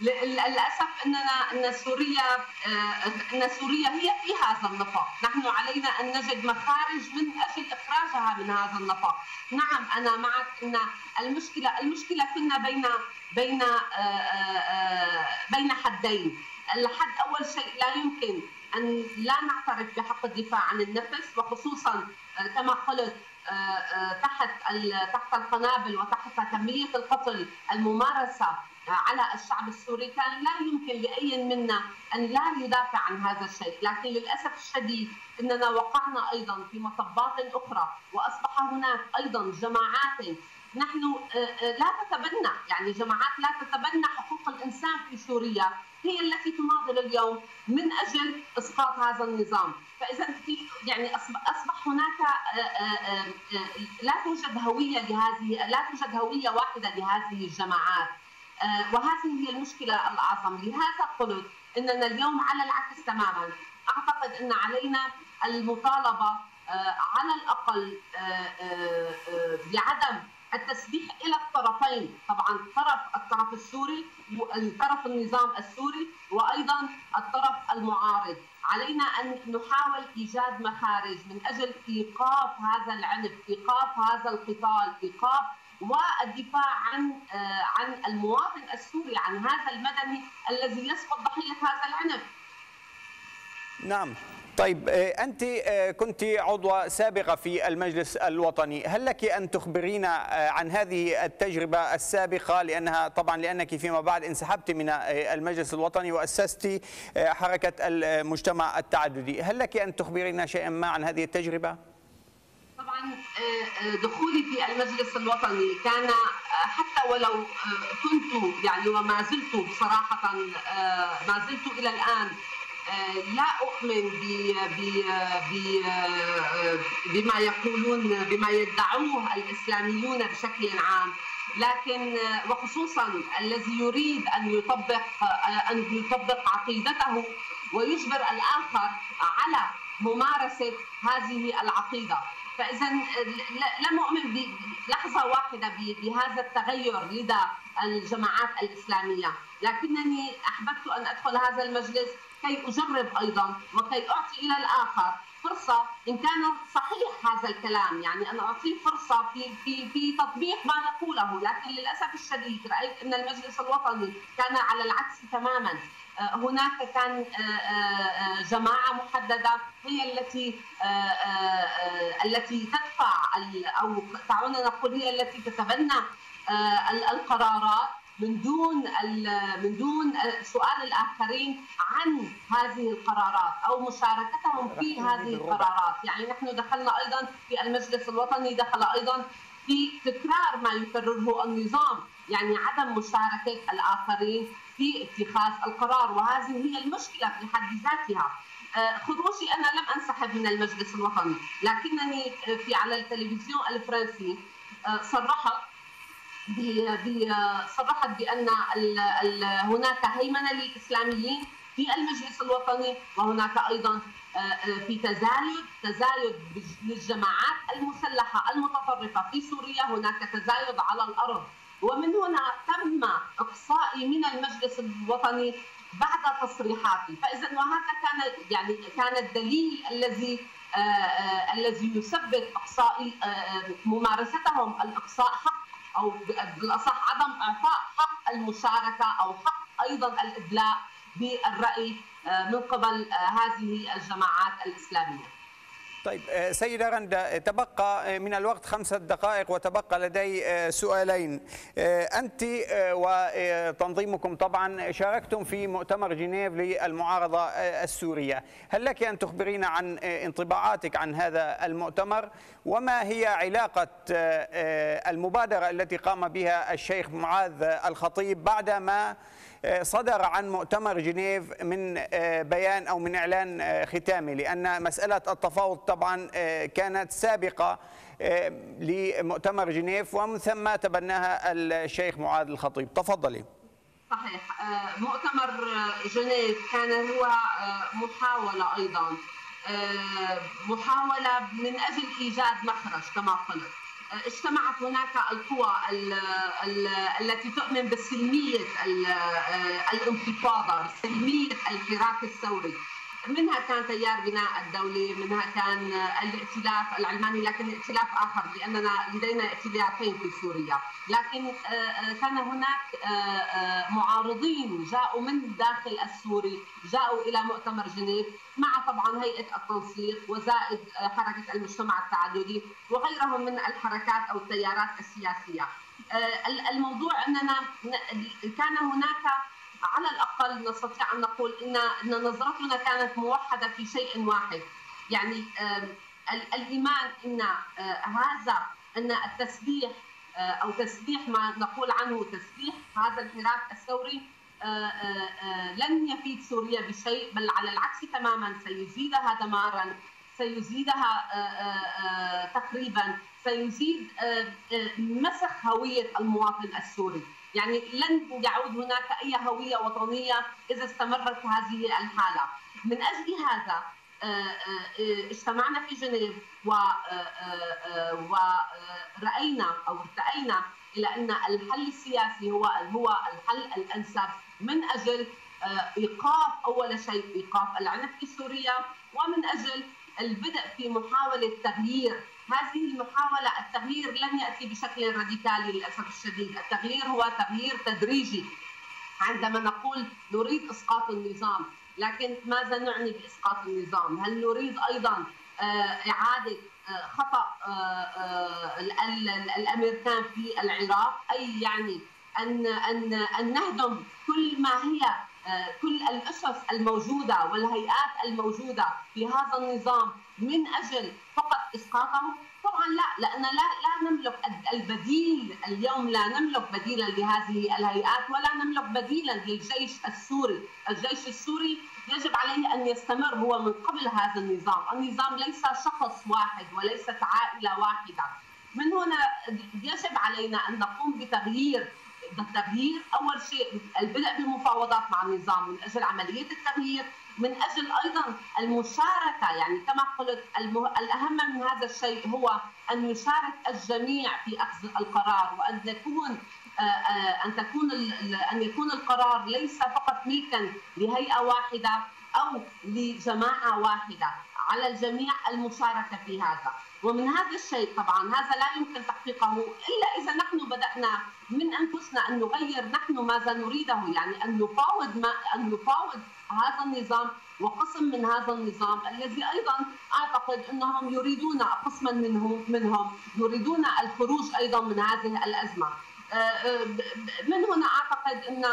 للأسف إننا إن سوريا آه، إن سوريا هي في هذا النفق، نحن علينا أن نجد مخارج من أجل إخراجها من هذا النفق، نعم أنا معك إن المشكلة المشكلة كنا بين بين آه، آه، بين حدين، الحد أول شيء لا يمكن أن لا نعترف بحق الدفاع عن النفس وخصوصا كما قلت تحت تحت القنابل وتحت كميه القتل الممارسة على الشعب السوري كان لا يمكن لأي منا أن لا يدافع عن هذا الشيء، لكن للأسف الشديد إننا وقعنا أيضا في مطبات أخرى وأصبح هناك أيضا جماعات نحن آه، آه، لا تتبنى يعني جماعات لا تتبنى حقوق الإنسان في سوريا هي التي تناضل اليوم من أجل إسقاط هذا النظام، فاذا يعني أصبح هناك آه، لا توجد هوية لهذه لا توجد هوية واحدة لهذه الجماعات. آه، وهذه هي المشكلة الأعظم. لهذا قلت أننا اليوم على العكس تماما. أعتقد أن علينا المطالبة آه، على الأقل آه، بعدم التسبيح إلى الطرفين. طبعا طرف الطرف السوري طرف النظام السوري وأيضا الطرف المعارض. علينا أن نحاول إيجاد مخارج من أجل إيقاف هذا العنف إيقاف هذا القتال إيقاف والدفاع عن آه، عن المواطن السوري عن هذا المدني الذي يسقط ضحية هذا العنف. نعم طيب آه، أنت آه، كنت عضوة سابقة في المجلس الوطني هل لك أن تخبرينا عن هذه التجربة السابقة لأنها طبعا لأنك فيما بعد انسحبت من المجلس الوطني وأسست حركة المجتمع التعددي هل لك أن تخبرينا شيئا ما عن هذه التجربة؟ طبعا آه، آه، دخولي في المجلس الوطني كان آه، حتى ولو كنت يعني وما زلت بصراحة ما زلت إلى الآن لا أؤمن بما يقولون بما يدعوه الإسلاميون بشكل عام. لكن وخصوصا الذي يريد أن يطبق أن يطبق عقيدته ويجبر الآخر على ممارسة هذه العقيدة. فإذا لم اؤمن بلحظه واحدة بهذا التغير لدى الجماعات الإسلامية، لكنني أحببت أن أدخل هذا المجلس كي أجرب أيضا وكي أعطي إلى الآخر فرصة إن كان صحيح هذا الكلام. يعني أنا أعطيه فرصة في في في تطبيق ما نقوله. لكن للأسف الشديد رأيت أن المجلس الوطني كان على العكس تماما. هناك كان آه، آه، جماعة محددة هي التي آه، التي تدفع أو دعونا نقول هي التي تتبنى القرارات من دون من دون سؤال الآخرين عن هذه القرارات أو مشاركتهم في هذه القرارات، يعني نحن دخلنا أيضا في المجلس الوطني دخل أيضا في تكرار ما يكرره النظام، يعني عدم مشاركة الآخرين في اتخاذ القرار وهذه هي المشكلة في حد ذاتها. خروجي أنا لم انسحب من المجلس الوطني لكنني في على التلفزيون الفرنسي صرحت صرحت بأن هناك هيمنة للإسلاميين في المجلس الوطني وهناك أيضا في تزايد تزايد للجماعات المسلحة المتطرفة في سوريا هناك تزايد على الأرض. ومن هنا تم إقصائي من المجلس الوطني بعد تصريحاتي فاذا وهذا كان يعني كان الدليل الذي آه آه الذي يثبت اقصاء آه ممارستهم الإقصاء حق أو بالأصح عدم إعطاء حق المشاركة أو حق أيضا الادلاء بالرأي من قبل هذه الجماعات الإسلامية. طيب سيدة رندا تبقى من الوقت خمسة دقائق وتبقى لدي سؤالين. أنت وتنظيمكم طبعا شاركتم في مؤتمر جنيف للمعارضة السورية. هل لك أن تخبرينا عن انطباعاتك عن هذا المؤتمر؟ وما هي علاقة المبادرة التي قام بها الشيخ معاذ الخطيب بعدما صدر عن مؤتمر جنيف من بيان أو من إعلان ختامي لأن مسألة التفاوض طبعا كانت سابقة لمؤتمر جنيف ومن ثم تبناها الشيخ معاذ الخطيب. تفضلي. صحيح. مؤتمر جنيف كان هو محاولة أيضا. محاولة من أجل إيجاد مخرج كما قلت. اجتمعت هناك القوى التي تؤمن بسلمية الانتفاضة سلمية الحراك الثوري. منها كان تيار بناء الدولة منها كان الائتلاف العلماني لكن ائتلاف آخر لأننا لدينا ائتلافين في سوريا. لكن كان هناك معارضين جاءوا من داخل السوري جاءوا إلى مؤتمر جنيف مع طبعا هيئة التنسيق وزائد حركة المجتمع التعددي وغيرهم من الحركات أو التيارات السياسية. الموضوع أننا كان هناك على الأقل نستطيع أن نقول ان إن نظرتنا كانت موحدة في شيء واحد. يعني الإيمان إن هذا إن التسبيح أو تسبيح ما نقول عنه تسبيح هذا الحراك الثوري لن يفيد سوريا بشيء بل على العكس تماما سيزيدها دمارا سيزيدها تقريبا سيزيد مسخ هوية المواطن السوري. يعني لن يعود هناك أي هوية وطنية إذا استمرت هذه الحالة. من أجل هذا اجتمعنا في جنيف وراينا أو ارتأينا إلى أن الحل السياسي هو هو الحل الأنسب من أجل إيقاف أول شيء إيقاف العنف في سوريا ومن أجل البدء في محاولة تغيير هذه المحاولة التغيير لن يأتي بشكل راديكالي للأسف الشديد. التغيير هو تغيير تدريجي. عندما نقول نريد إسقاط النظام لكن ماذا نعني بإسقاط النظام؟ هل نريد أيضا إعادة خطأ الأمريكان في العراق؟ أي يعني أن أن أن نهدم كل ما هي كل الأسس الموجودة والهيئات الموجودة في هذا النظام من أجل فقط إسقاطه طبعا لا لأن لا, لا نملك البديل اليوم لا نملك بديلا لهذه الهيئات ولا نملك بديلا للجيش السوري. الجيش السوري يجب عليه أن يستمر هو من قبل هذا النظام. النظام ليس شخص واحد وليست عائلة واحدة. من هنا يجب علينا أن نقوم بتغيير التغيير أول شيء البدء بالمفاوضات مع النظام من أجل عملية التغيير من أجل أيضا المشاركة. يعني كما قلت المه... الأهم من هذا الشيء هو أن يشارك الجميع في أخذ القرار وأن يكون أن تكون أن يكون القرار ليس فقط ملكا لهيئة واحدة أو لجماعة واحدة على الجميع المشاركة في هذا. ومن هذا الشيء طبعا هذا لا يمكن تحقيقه إلا إذا نحن بدأنا من انفسنا أن نغير نحن ماذا نريده يعني أن نفاوض ما أن نفاوض هذا النظام وقسم من هذا النظام الذي أيضا أعتقد أنهم يريدون قسما منهم منهم يريدون الخروج أيضا من هذه الأزمة. من هنا أعتقد أن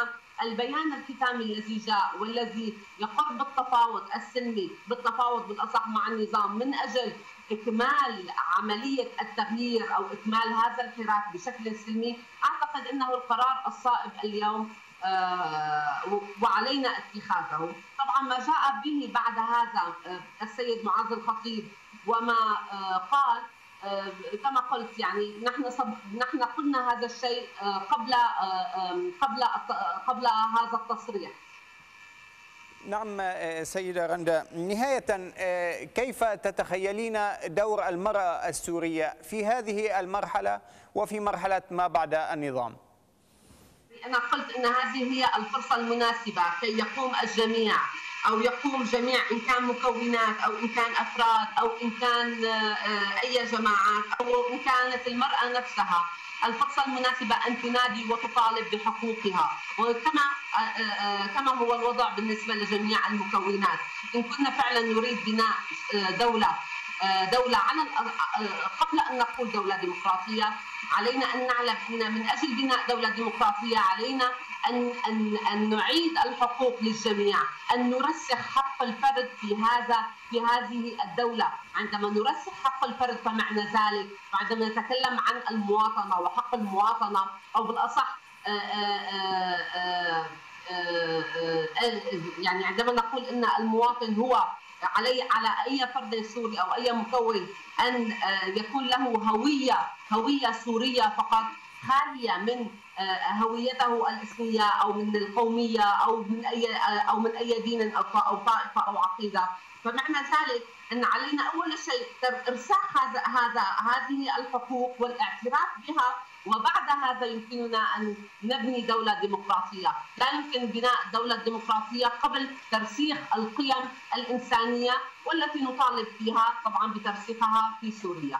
البيان الختامي الذي جاء والذي يقر بالتفاوض السلمي بالتفاوض بالأصح مع النظام من أجل إكمال عملية التغيير أو إكمال هذا الحراك بشكل سلمي أعتقد إنه القرار الصائب اليوم آه، وعلينا اتخاذه. طبعا ما جاء به بعد هذا آه، السيد معاذ الخطيب وما آه، قال كما قلت يعني نحن نحن قلنا هذا الشيء قبل قبل قبل هذا التصريح. نعم سيدة غندا نهاية كيف تتخيلين دور المرأة السورية في هذه المرحلة وفي مرحلة ما بعد النظام؟ أنا قلت أن هذه هي الفرصة المناسبة كي يقوم الجميع أو يقوم جميع إن كان مكونات أو إن كان أفراد أو إن كان آه، أي جماعات أو إن كانت المرأة نفسها. الفرصة المناسبة أن تنادي وتطالب بحقوقها. وكما آه، آه، كما هو الوضع بالنسبة لجميع المكونات. إن كنا فعلا نريد بناء دولة دولة على قبل أن نقول دولة ديمقراطية علينا أن نعلم أن من أجل بناء دولة ديمقراطية علينا أن, أن, أن نعيد الحقوق للجميع أن نرسخ حق الفرد في هذا في هذه الدولة. عندما نرسخ حق الفرد فمعنى ذلك عندما نتكلم عن المواطنة وحق المواطنة أو بالأصح آآ آآ آآ يعني عندما نقول إن المواطن هو علي على أي فرد سوري أو أي مكون أن آه، يكون له هوية هوية سورية فقط خالية من آه، هويته الاسميه أو من القومية أو من أي آه، أو من أي دين أو طائفة أو عقيدة. فمعنى ذلك أن علينا أول شيء إرساخ هذا هذه الحقوق والاعتراف بها وبعد هذا يمكننا أن نبني دولة ديمقراطية، لا يمكن بناء دولة ديمقراطية قبل ترسيخ القيم الإنسانية والتي نطالب فيها طبعا بترسيخها في سوريا.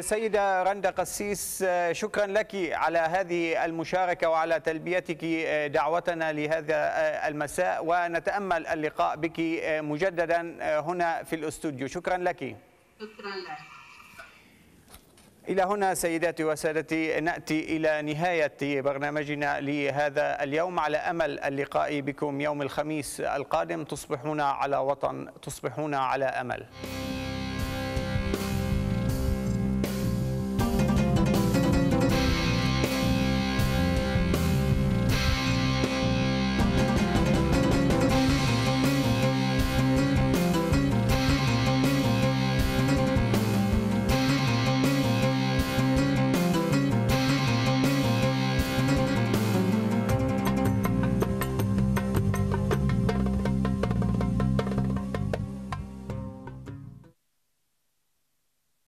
سيدة رندا قسيس شكرا لك على هذه المشاركة وعلى تلبيتك دعوتنا لهذا المساء ونتأمل اللقاء بك مجددا هنا في الأستوديو. شكرا لك. شكرا لك. إلى هنا سيداتي وسادتي نأتي إلى نهاية برنامجنا لهذا اليوم. على أمل اللقاء بكم يوم الخميس القادم تصبحون على وطن تصبحون على أمل.